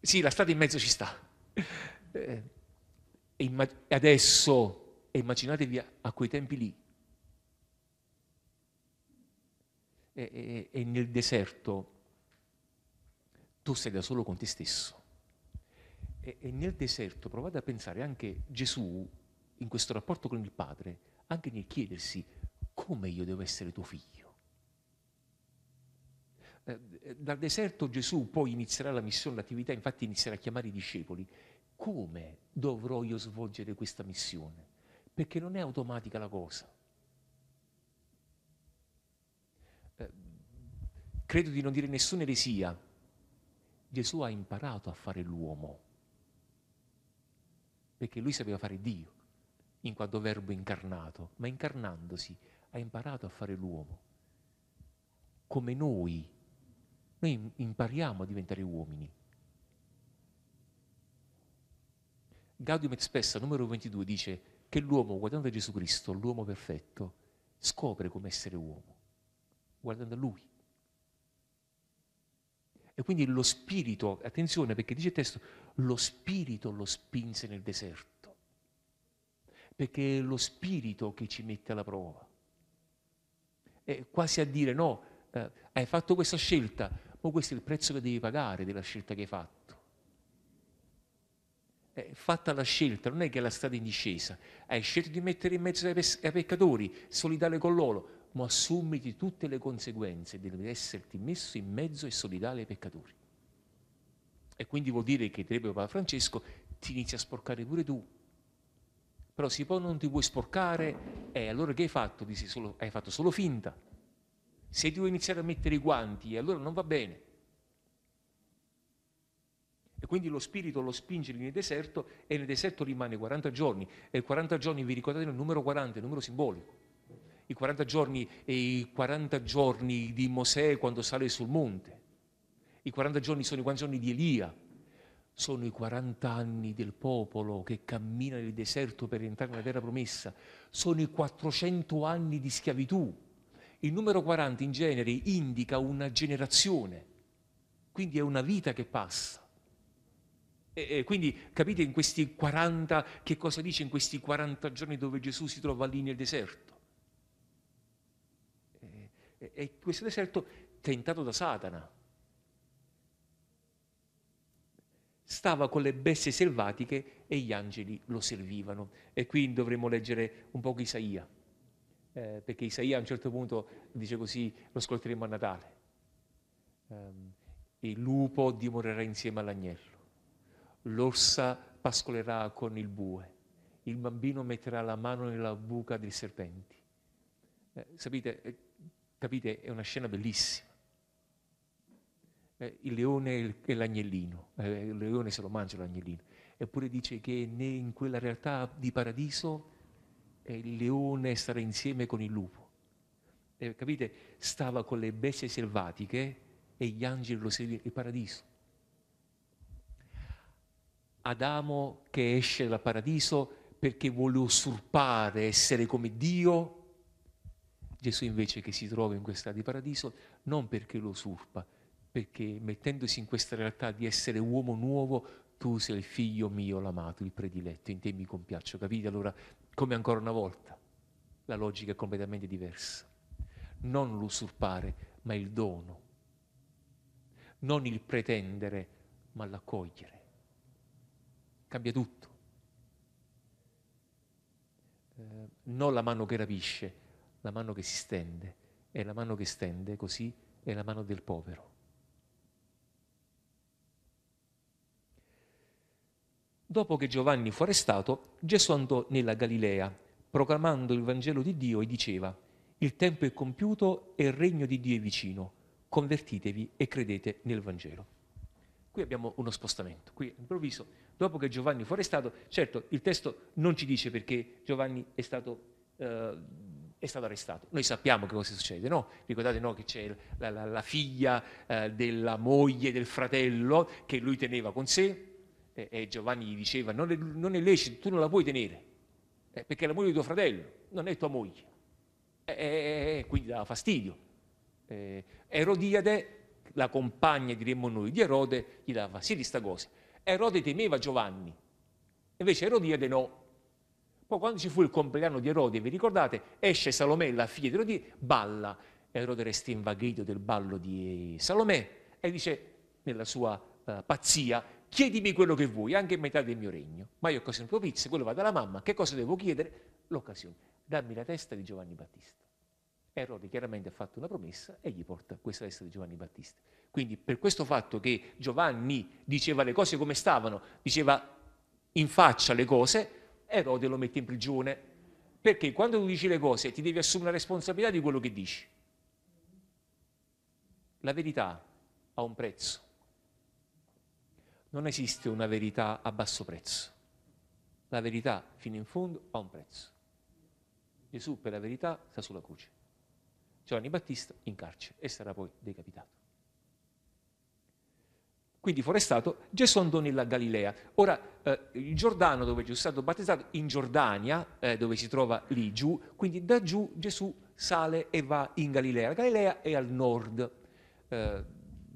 sì, la strada in mezzo ci sta. Eh, e adesso e immaginatevi a, quei tempi lì. E, e, e nel deserto tu sei da solo con te stesso. E, e, nel deserto provate a pensare anche Gesù, in questo rapporto con il Padre, anche nel chiedersi come io devo essere tuo figlio. Eh, dal deserto Gesù poi inizierà la missione, l'attività, infatti inizierà a chiamare i discepoli. Come dovrò io svolgere questa missione? perché non è automatica la cosa. Eh, credo di non dire nessuna eresia. Gesù ha imparato a fare l'uomo, perché lui sapeva fare Dio, in quanto verbo incarnato, ma incarnandosi ha imparato a fare l'uomo. Come noi, noi impariamo a diventare uomini. Gaudium et Spessa, numero 22, dice che l'uomo, guardando Gesù Cristo, l'uomo perfetto, scopre come essere uomo, guardando Lui. E quindi lo spirito, attenzione perché dice il testo, lo spirito lo spinse nel deserto, perché è lo spirito che ci mette alla prova. È quasi a dire no, eh, hai fatto questa scelta, ma questo è il prezzo che devi pagare della scelta che hai fatto eh, fatta la scelta, non è che è la strada in discesa, hai scelto di mettere in mezzo ai, pes- ai peccatori, solidale con loro, ma assumiti tutte le conseguenze di esserti messo in mezzo e solidale ai peccatori. E quindi vuol dire che, direbbe Papa Francesco, ti inizi a sporcare pure tu. Però se poi non ti vuoi sporcare, eh, allora che hai fatto? Solo, hai fatto solo finta. Se vuoi iniziare a mettere i guanti, allora non va bene. E quindi lo spirito lo spinge nel deserto e nel deserto rimane 40 giorni. E 40 giorni, vi ricordate il numero 40, il numero simbolico. I 40 giorni e i 40 giorni di Mosè quando sale sul monte. I 40 giorni sono i 40 giorni di Elia. Sono i 40 anni del popolo che cammina nel deserto per entrare nella terra promessa. Sono i 400 anni di schiavitù. Il numero 40 in genere indica una generazione, quindi è una vita che passa. E, e quindi capite in questi 40, che cosa dice in questi 40 giorni dove Gesù si trova lì nel deserto? E questo deserto tentato da Satana. Stava con le bestie selvatiche e gli angeli lo servivano. E qui dovremmo leggere un po' Isaia, eh, perché Isaia a un certo punto dice così, lo ascolteremo a Natale. Um, il lupo dimorerà insieme all'agnello, l'orsa pascolerà con il bue, il bambino metterà la mano nella buca dei serpenti. Eh, sapete, eh, capite, è una scena bellissima. Eh, il leone e l'agnellino, eh, il leone se lo mangia l'agnellino, eppure dice che in quella realtà di paradiso eh, il leone starà insieme con il lupo. Eh, capite, stava con le bestie selvatiche e gli angeli lo seguivano, il paradiso. Adamo che esce dal paradiso perché vuole usurpare, essere come Dio, Gesù invece che si trova in questa di paradiso non perché lo usurpa, perché mettendosi in questa realtà di essere uomo nuovo, tu sei il figlio mio, l'amato, il prediletto, in te mi compiaccio, capite? Allora, come ancora una volta, la logica è completamente diversa. Non l'usurpare, ma il dono non il pretendere, ma l'accogliere. Cambia tutto. Eh, non la mano che rapisce, la mano che si stende. E la mano che stende così è la mano del povero. Dopo che Giovanni fu arrestato, Gesù andò nella Galilea, proclamando il Vangelo di Dio e diceva, il tempo è compiuto e il regno di Dio è vicino convertitevi e credete nel Vangelo. Qui abbiamo uno spostamento. Qui all'improvviso, dopo che Giovanni fu arrestato, certo il testo non ci dice perché Giovanni è stato, eh, è stato arrestato. Noi sappiamo che cosa succede, no? Ricordate no, che c'è la, la, la figlia eh, della moglie del fratello che lui teneva con sé e, e Giovanni gli diceva non è, non è, lecito, tu non la puoi tenere, eh, perché è la moglie di tuo fratello, non è tua moglie. E, quindi dava fastidio Erodiade, la compagna diremmo noi di Erode, gli dava sì di sta cosa. Erode temeva Giovanni, invece Erodiade no. Poi quando ci fu il compleanno di Erode, vi ricordate, esce Salomè, la figlia di Erode, balla. Erode resta invaghito del ballo di Salomè e dice nella sua uh, pazzia, chiedimi quello che vuoi, anche metà del mio regno. Ma io ho occasione propizia, quello va dalla mamma, che cosa devo chiedere? L'occasione, dammi la testa di Giovanni Battista. Erode chiaramente ha fatto una promessa e gli porta questa testa di Giovanni Battista. Quindi per questo fatto che Giovanni diceva le cose come stavano, diceva in faccia le cose, Erode lo mette in prigione. Perché quando tu dici le cose ti devi assumere la responsabilità di quello che dici. La verità ha un prezzo. Non esiste una verità a basso prezzo. La verità fino in fondo ha un prezzo. Gesù per la verità sta sulla croce. Giovanni Battista in carcere e sarà poi decapitato. Quindi forestato, Gesù andò nella Galilea. Ora, eh, il Giordano dove Gesù è stato battezzato, in Giordania, eh, dove si trova lì giù, quindi da giù Gesù sale e va in Galilea. La Galilea è al nord, eh,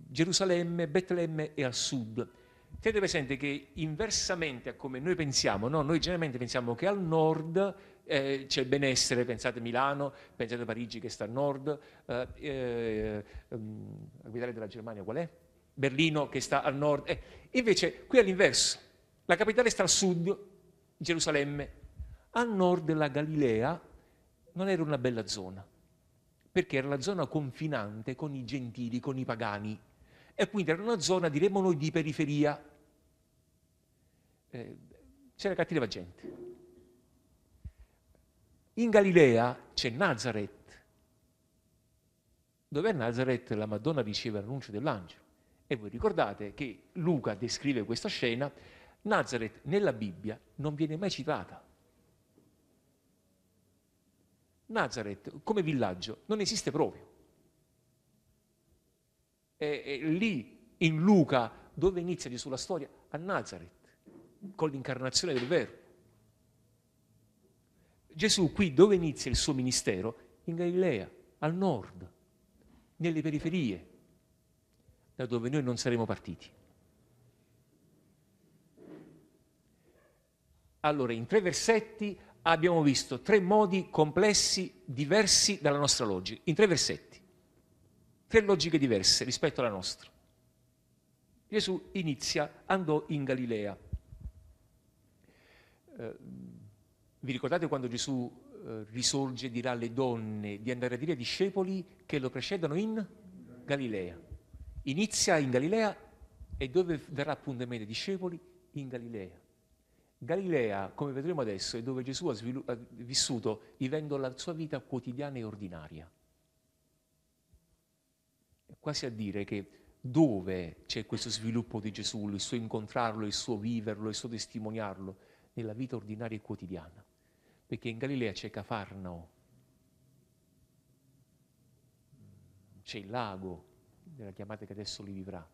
Gerusalemme, Betlemme è al sud. Tenete presente che inversamente a come noi pensiamo, no? noi generalmente pensiamo che al nord eh, c'è il benessere, pensate Milano, pensate Parigi che sta a nord, eh, eh, ehm, la capitale della Germania qual è? Berlino che sta al nord. Eh, invece qui è l'inverso, la capitale sta al sud, Gerusalemme, a nord della Galilea non era una bella zona, perché era la zona confinante con i gentili, con i pagani, e quindi era una zona, diremmo noi, di periferia. Eh, c'era cattiva gente. In Galilea c'è Nazareth. Dov'è Nazareth? La Madonna riceve l'annuncio dell'angelo. E voi ricordate che Luca descrive questa scena, Nazareth nella Bibbia non viene mai citata. Nazareth come villaggio non esiste proprio. È, è lì in Luca dove inizia Gesù la storia, a Nazareth, con l'incarnazione del Verbo. Gesù qui dove inizia il suo ministero? In Galilea, al nord, nelle periferie, da dove noi non saremo partiti. Allora, in tre versetti abbiamo visto tre modi complessi, diversi dalla nostra logica. In tre versetti. tre logiche diverse rispetto alla nostra. Gesù inizia, andò in Galilea. Eh, vi ricordate quando Gesù eh, risorge e dirà alle donne di andare a dire ai discepoli che lo precedono in Galilea? Inizia in Galilea e dove verrà appuntamento ai discepoli? In Galilea. Galilea, come vedremo adesso, è dove Gesù ha, svilu- ha vissuto vivendo la sua vita quotidiana e ordinaria. È quasi a dire che dove c'è questo sviluppo di Gesù, il suo incontrarlo, il suo viverlo, il suo testimoniarlo, nella vita ordinaria e quotidiana. Perché in Galilea c'è Cafarnao, c'è il lago, della chiamata che adesso li vivrà.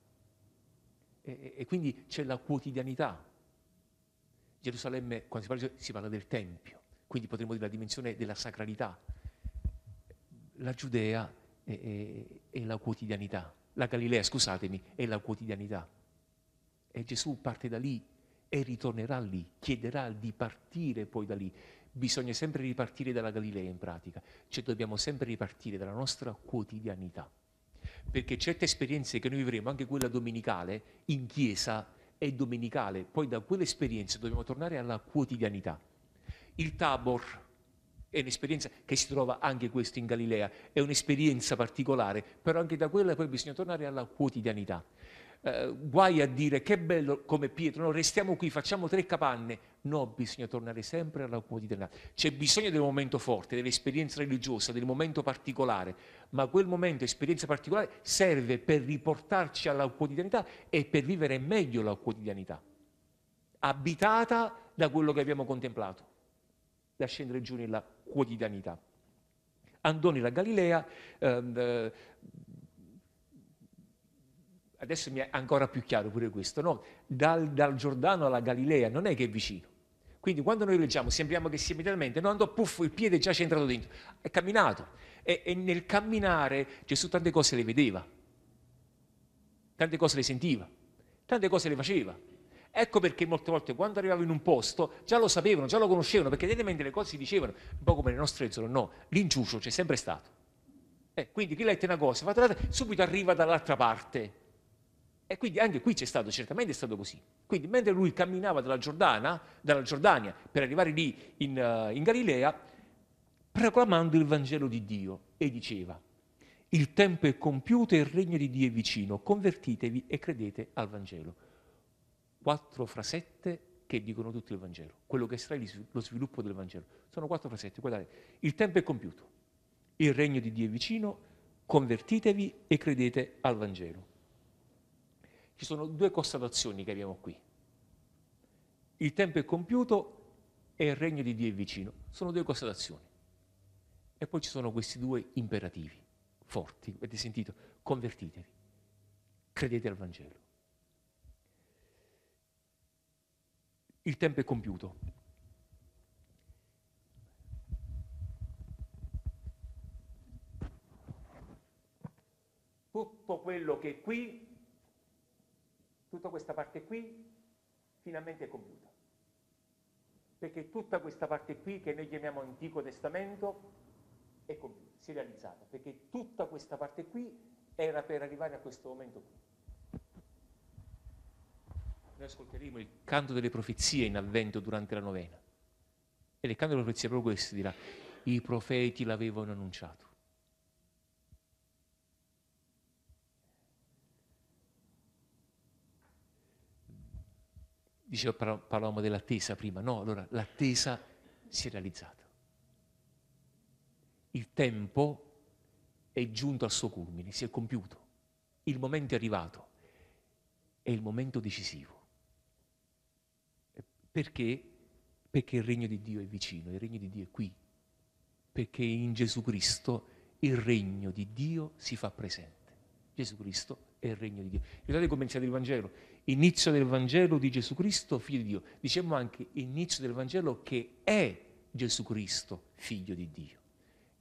E, e quindi c'è la quotidianità Gerusalemme, quando si parla, si parla del Tempio, quindi potremmo dire la dimensione della sacralità. La Giudea è, è, è la quotidianità, la Galilea, scusatemi, è la quotidianità. E Gesù parte da lì e ritornerà lì, chiederà di partire poi da lì. Bisogna sempre ripartire dalla Galilea in pratica, cioè dobbiamo sempre ripartire dalla nostra quotidianità. Perché certe esperienze che noi vivremo, anche quella domenicale, in chiesa, è domenicale, poi da quell'esperienza dobbiamo tornare alla quotidianità. Il Tabor è un'esperienza che si trova anche questo in Galilea, è un'esperienza particolare, però anche da quella poi bisogna tornare alla quotidianità eh, guai a dire che bello come Pietro, no, restiamo qui, facciamo tre capanne. No, bisogna tornare sempre alla quotidianità. C'è bisogno del momento forte, dell'esperienza religiosa, del momento particolare, ma quel momento, esperienza particolare, serve per riportarci alla quotidianità e per vivere meglio la quotidianità, abitata da quello che abbiamo contemplato, da scendere giù nella quotidianità. Andò nella Galilea, ehm, eh, adesso mi è ancora più chiaro pure questo, no? dal, dal, Giordano alla Galilea non è che è vicino. Quindi quando noi leggiamo sembriamo che sia immediatamente, no andò puff, il piede già c'è entrato dentro, è camminato e, e nel camminare Gesù tante cose le vedeva, tante cose le sentiva, tante cose le faceva. Ecco perché molte volte quando arrivavo in un posto già lo sapevano, già lo conoscevano, perché tendenzialmente le cose si dicevano, un po' come le nostre zone, no, l'inciucio c'è sempre stato. Eh, quindi chi lette una cosa, subito arriva dall'altra parte e quindi anche qui c'è stato, certamente è stato così. Quindi mentre lui camminava dalla, Giordana, dalla Giordania per arrivare lì in, uh, in Galilea, proclamando il Vangelo di Dio e diceva, il tempo è compiuto e il regno di Dio è vicino, convertitevi e credete al Vangelo. Quattro frasette che dicono tutto il Vangelo, quello che sarà lo sviluppo del Vangelo. Sono quattro frasette, guardate, il tempo è compiuto, il regno di Dio è vicino, convertitevi e credete al Vangelo ci sono due constatazioni che abbiamo qui. Il tempo è compiuto e il regno di Dio è vicino. Sono due constatazioni. E poi ci sono questi due imperativi forti. Avete sentito? Convertitevi. Credete al Vangelo. Il tempo è compiuto. Tutto quello che qui tutta questa parte qui finalmente è compiuta. Perché tutta questa parte qui che noi chiamiamo Antico Testamento è compiuta, si è realizzata, perché tutta questa parte qui era per arrivare a questo momento qui. Noi ascolteremo il canto delle profezie in avvento durante la novena. E il canto delle profezie è proprio questo, dirà, i profeti l'avevano annunciato. Dicevo, parlavamo dell'attesa prima, no, allora l'attesa si è realizzata. Il tempo è giunto al suo culmine, si è compiuto, il momento è arrivato, è il momento decisivo. Perché? Perché il regno di Dio è vicino, il regno di Dio è qui, perché in Gesù Cristo il regno di Dio si fa presente. Gesù Cristo è il regno di Dio. Ricordate come iniziato il Vangelo? Inizio del Vangelo di Gesù Cristo, figlio di Dio. Diciamo anche inizio del Vangelo che è Gesù Cristo, figlio di Dio.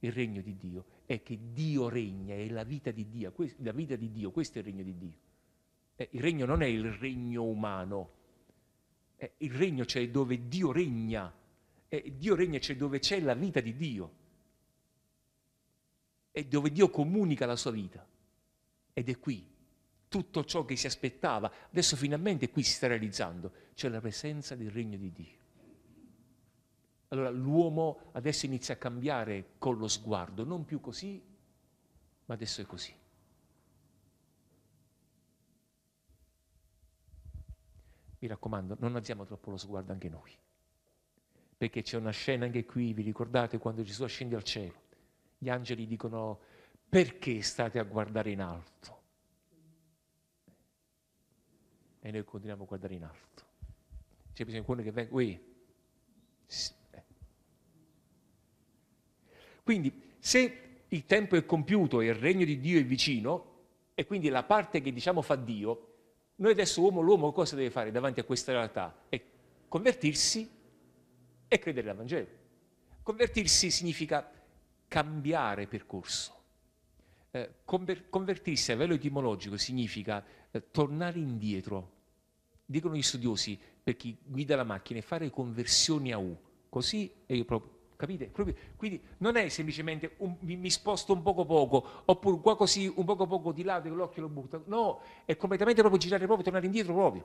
Il regno di Dio è che Dio regna, è la vita di Dio, la vita di Dio, questo è il regno di Dio. Eh, il regno non è il regno umano, il regno c'è dove Dio regna, Dio regna c'è dove c'è la vita di Dio, è dove Dio comunica la sua vita. ed è qui. Tutto ciò che si aspettava, adesso finalmente qui si sta realizzando, c'è la presenza del regno di Dio. Allora l'uomo adesso inizia a cambiare con lo sguardo, non più così, ma adesso è così. Mi raccomando, non alziamo troppo lo sguardo anche noi, perché c'è una scena anche qui, vi ricordate quando Gesù ascende al cielo? Gli angeli dicono perché state a guardare in alto? E noi continuiamo a guardare in alto. C'è bisogno di qualcuno che venga, Ui. Quindi se il tempo è compiuto e il regno di Dio è vicino, e quindi la parte che diciamo fa Dio, noi adesso uomo, l'uomo cosa deve fare davanti a questa realtà? È convertirsi e credere al Vangelo. Convertirsi significa cambiare percorso. Eh, conver- convertirsi a livello etimologico significa eh, tornare indietro. Dicono gli studiosi, per chi guida la macchina, fare conversioni a U. Così e io proprio Capite? Quindi non è semplicemente un, mi, mi, sposto un poco poco, oppure qua così un poco poco di lato e l'occhio lo butto. No, è completamente proprio girare proprio, tornare indietro proprio.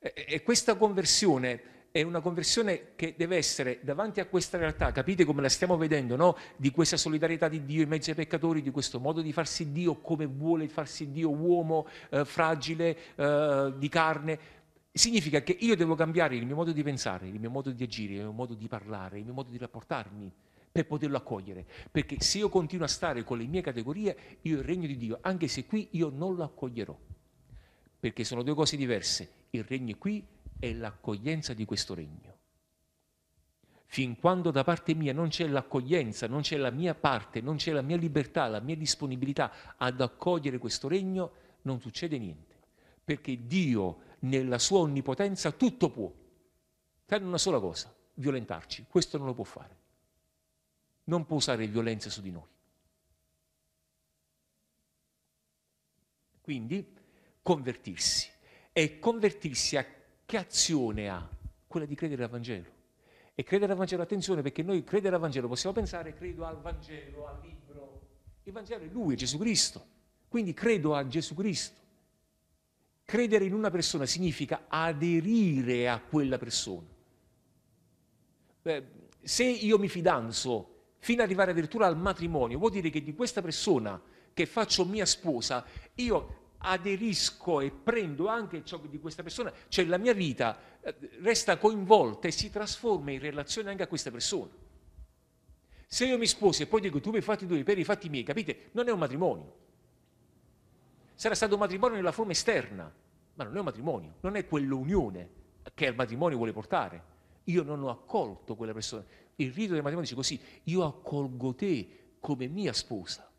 E, e questa conversione è una conversione che deve essere davanti a questa realtà, capite come la stiamo vedendo, no? Di questa solidarietà di Dio in mezzo ai peccatori, di questo modo di farsi Dio come vuole farsi Dio, uomo, eh, fragile, eh, di carne significa che io devo cambiare il mio modo di pensare, il mio modo di agire, il mio modo di parlare, il mio modo di rapportarmi per poterlo accogliere. Perché se io continuo a stare con le mie categorie, io il regno di Dio, anche se qui io non lo accoglierò. Perché sono due cose diverse. Il regno è qui e l'accoglienza di questo regno. Fin quando da parte mia non c'è l'accoglienza, non c'è la mia parte, non c'è la mia libertà, la mia disponibilità ad accogliere questo regno, non succede niente. Perché Dio nella sua onnipotenza tutto può, tranne una sola cosa, violentarci. Questo non lo può fare. Non può usare violenza su di noi. Quindi convertirsi. E convertirsi a che azione ha? Quella di credere al Vangelo. E credere al Vangelo, attenzione, perché noi credere al Vangelo possiamo pensare, credo al Vangelo, al libro. Il Vangelo è Lui, è Gesù Cristo. Quindi credo a Gesù Cristo. Credere in una persona significa aderire a quella persona. Beh, se io mi fidanzo fino ad arrivare addirittura al matrimonio, vuol dire che di questa persona che faccio mia sposa, io aderisco e prendo anche ciò di questa persona, cioè la mia vita eh, resta coinvolta e si trasforma in relazione anche a questa persona. Se io mi sposo e poi dico tu mi fatti due per i fatti miei, capite? Non è un matrimonio sarà stato un matrimonio nella forma esterna, ma non è un matrimonio, non è quell'unione che il matrimonio vuole portare. Io non ho accolto quella persona. Il rito del matrimonio dice così, io accolgo te come mia sposa.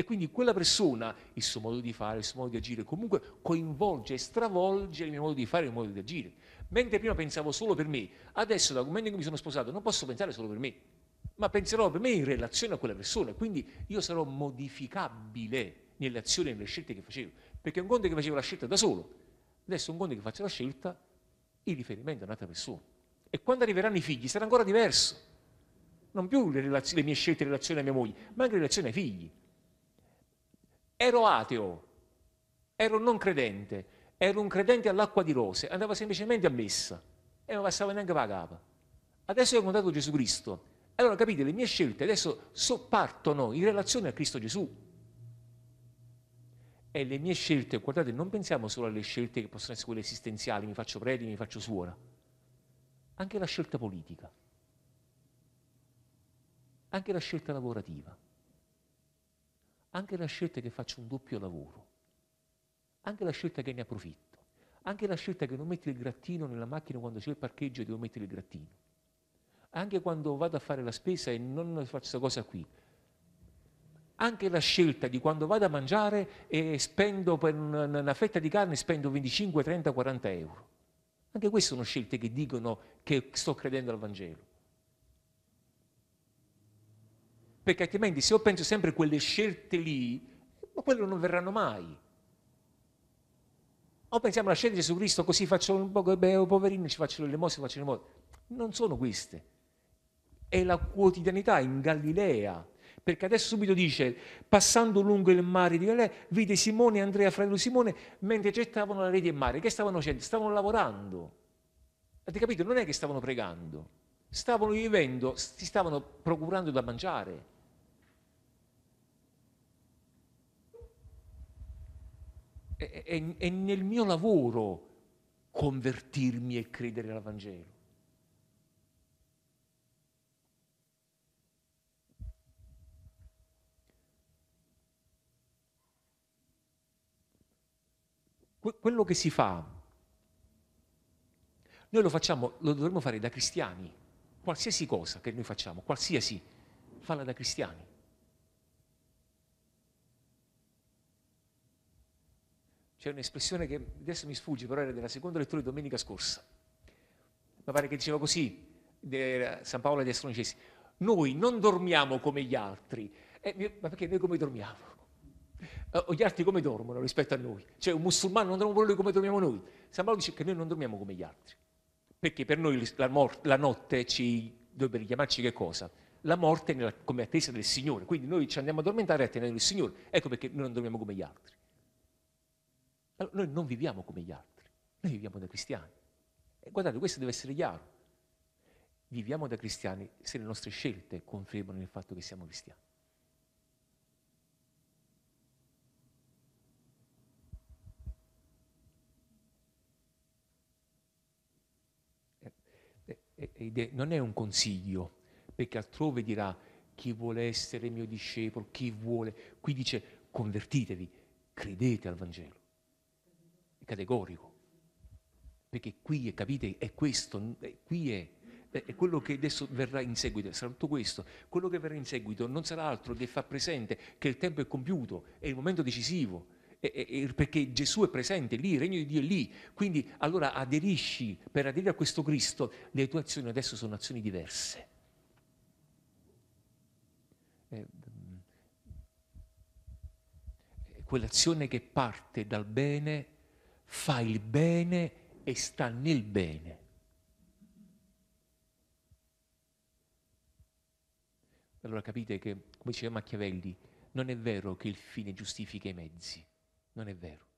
E quindi quella persona, il suo modo di fare, il suo modo di agire, comunque coinvolge e stravolge il mio modo di fare il mio modo di agire. Mentre prima pensavo solo per me, adesso dal momento in cui mi sono sposato non posso pensare solo per me, ma penserò per me in relazione a quella persona. Quindi io sarò modificabile nelle azioni e nelle scelte che facevo. Perché un conto che facevo la scelta da solo, adesso un conto che faccio la scelta in riferimento a un'altra persona. E quando arriveranno i figli sarà ancora diverso. Non più le, relaz- le mie scelte in relazione a mia moglie, ma anche in relazione ai figli. Ero ateo, ero non credente, ero un credente all'acqua di rose, andavo semplicemente a messa e non passavo neanche capa. Adesso ho incontrato Gesù Cristo. Allora capite, le mie scelte adesso soppartono in relazione a Cristo Gesù. E le mie scelte, guardate, non pensiamo solo alle scelte che possono essere quelle esistenziali, mi faccio preti, mi faccio suora, anche la scelta politica, anche la scelta lavorativa, anche la scelta che faccio un doppio lavoro, anche la scelta che ne approfitto, anche la scelta che non metto il grattino nella macchina quando c'è il parcheggio e devo mettere il grattino, anche quando vado a fare la spesa e non faccio questa cosa qui, anche la scelta di quando vado a mangiare e spendo per una fetta di carne spendo 25, 30, 40 euro. Anche queste sono scelte che dicono che sto credendo al Vangelo. Perché altrimenti se io penso sempre a quelle scelte lì, ma quelle non verranno mai. O pensiamo alla scelta di Gesù Cristo, così faccio un po', beh, poverino, ci faccio le mostre, faccio le mostre. Non sono queste. È la quotidianità in Galilea, Perché adesso subito dice, passando lungo il mare di Galilea, vide Simone e Andrea, fratello Simone, mentre gettavano la rete in mare. Che stavano facendo? Stavano lavorando. Avete capito? Non è che stavano pregando, stavano vivendo, si stavano procurando da mangiare. È, è, è nel mio lavoro convertirmi e credere al Vangelo. quello che si fa, noi lo facciamo, lo dovremmo fare da cristiani, qualsiasi cosa che noi facciamo, qualsiasi, falla da cristiani. C'è un'espressione che adesso mi sfugge, però era della seconda lettura di domenica scorsa. Mi pare che diceva così, San Paolo di Astronicesi, noi non dormiamo come gli altri. Eh, ma perché noi come dormiamo? Uh, gli altri come dormono rispetto a noi? Cioè un musulmano non dorme come dormiamo noi. San Paolo dice che noi non dormiamo come gli altri. Perché per noi la, la notte ci dovrebbe richiamarci che cosa? La morte nella, come attesa del Signore. Quindi noi ci andiamo a addormentare a tenere il Signore. Ecco perché noi non dormiamo come gli altri. Allora, noi non viviamo come gli altri, noi viviamo da cristiani. E guardate, questo deve essere chiaro. Viviamo da cristiani se le nostre scelte confermano il fatto che siamo cristiani. ed non è un consiglio, perché altrove dirà chi vuole essere mio discepolo, chi vuole. Qui dice convertitevi, credete al Vangelo. È categorico. Perché qui, capite, è questo, qui è, è quello che adesso verrà in seguito, sarà tutto questo. Quello che verrà in seguito non sarà altro che far presente che il tempo è compiuto, è il momento decisivo perché Gesù è presente lì, il regno di Dio è lì. Quindi allora aderisci, per aderire a questo Cristo, le tue azioni adesso sono azioni diverse. Eh, quell'azione che parte dal bene, fa il bene e sta nel bene. Allora capite che, come diceva Machiavelli, non è vero che il fine giustifica i mezzi. Non è vero.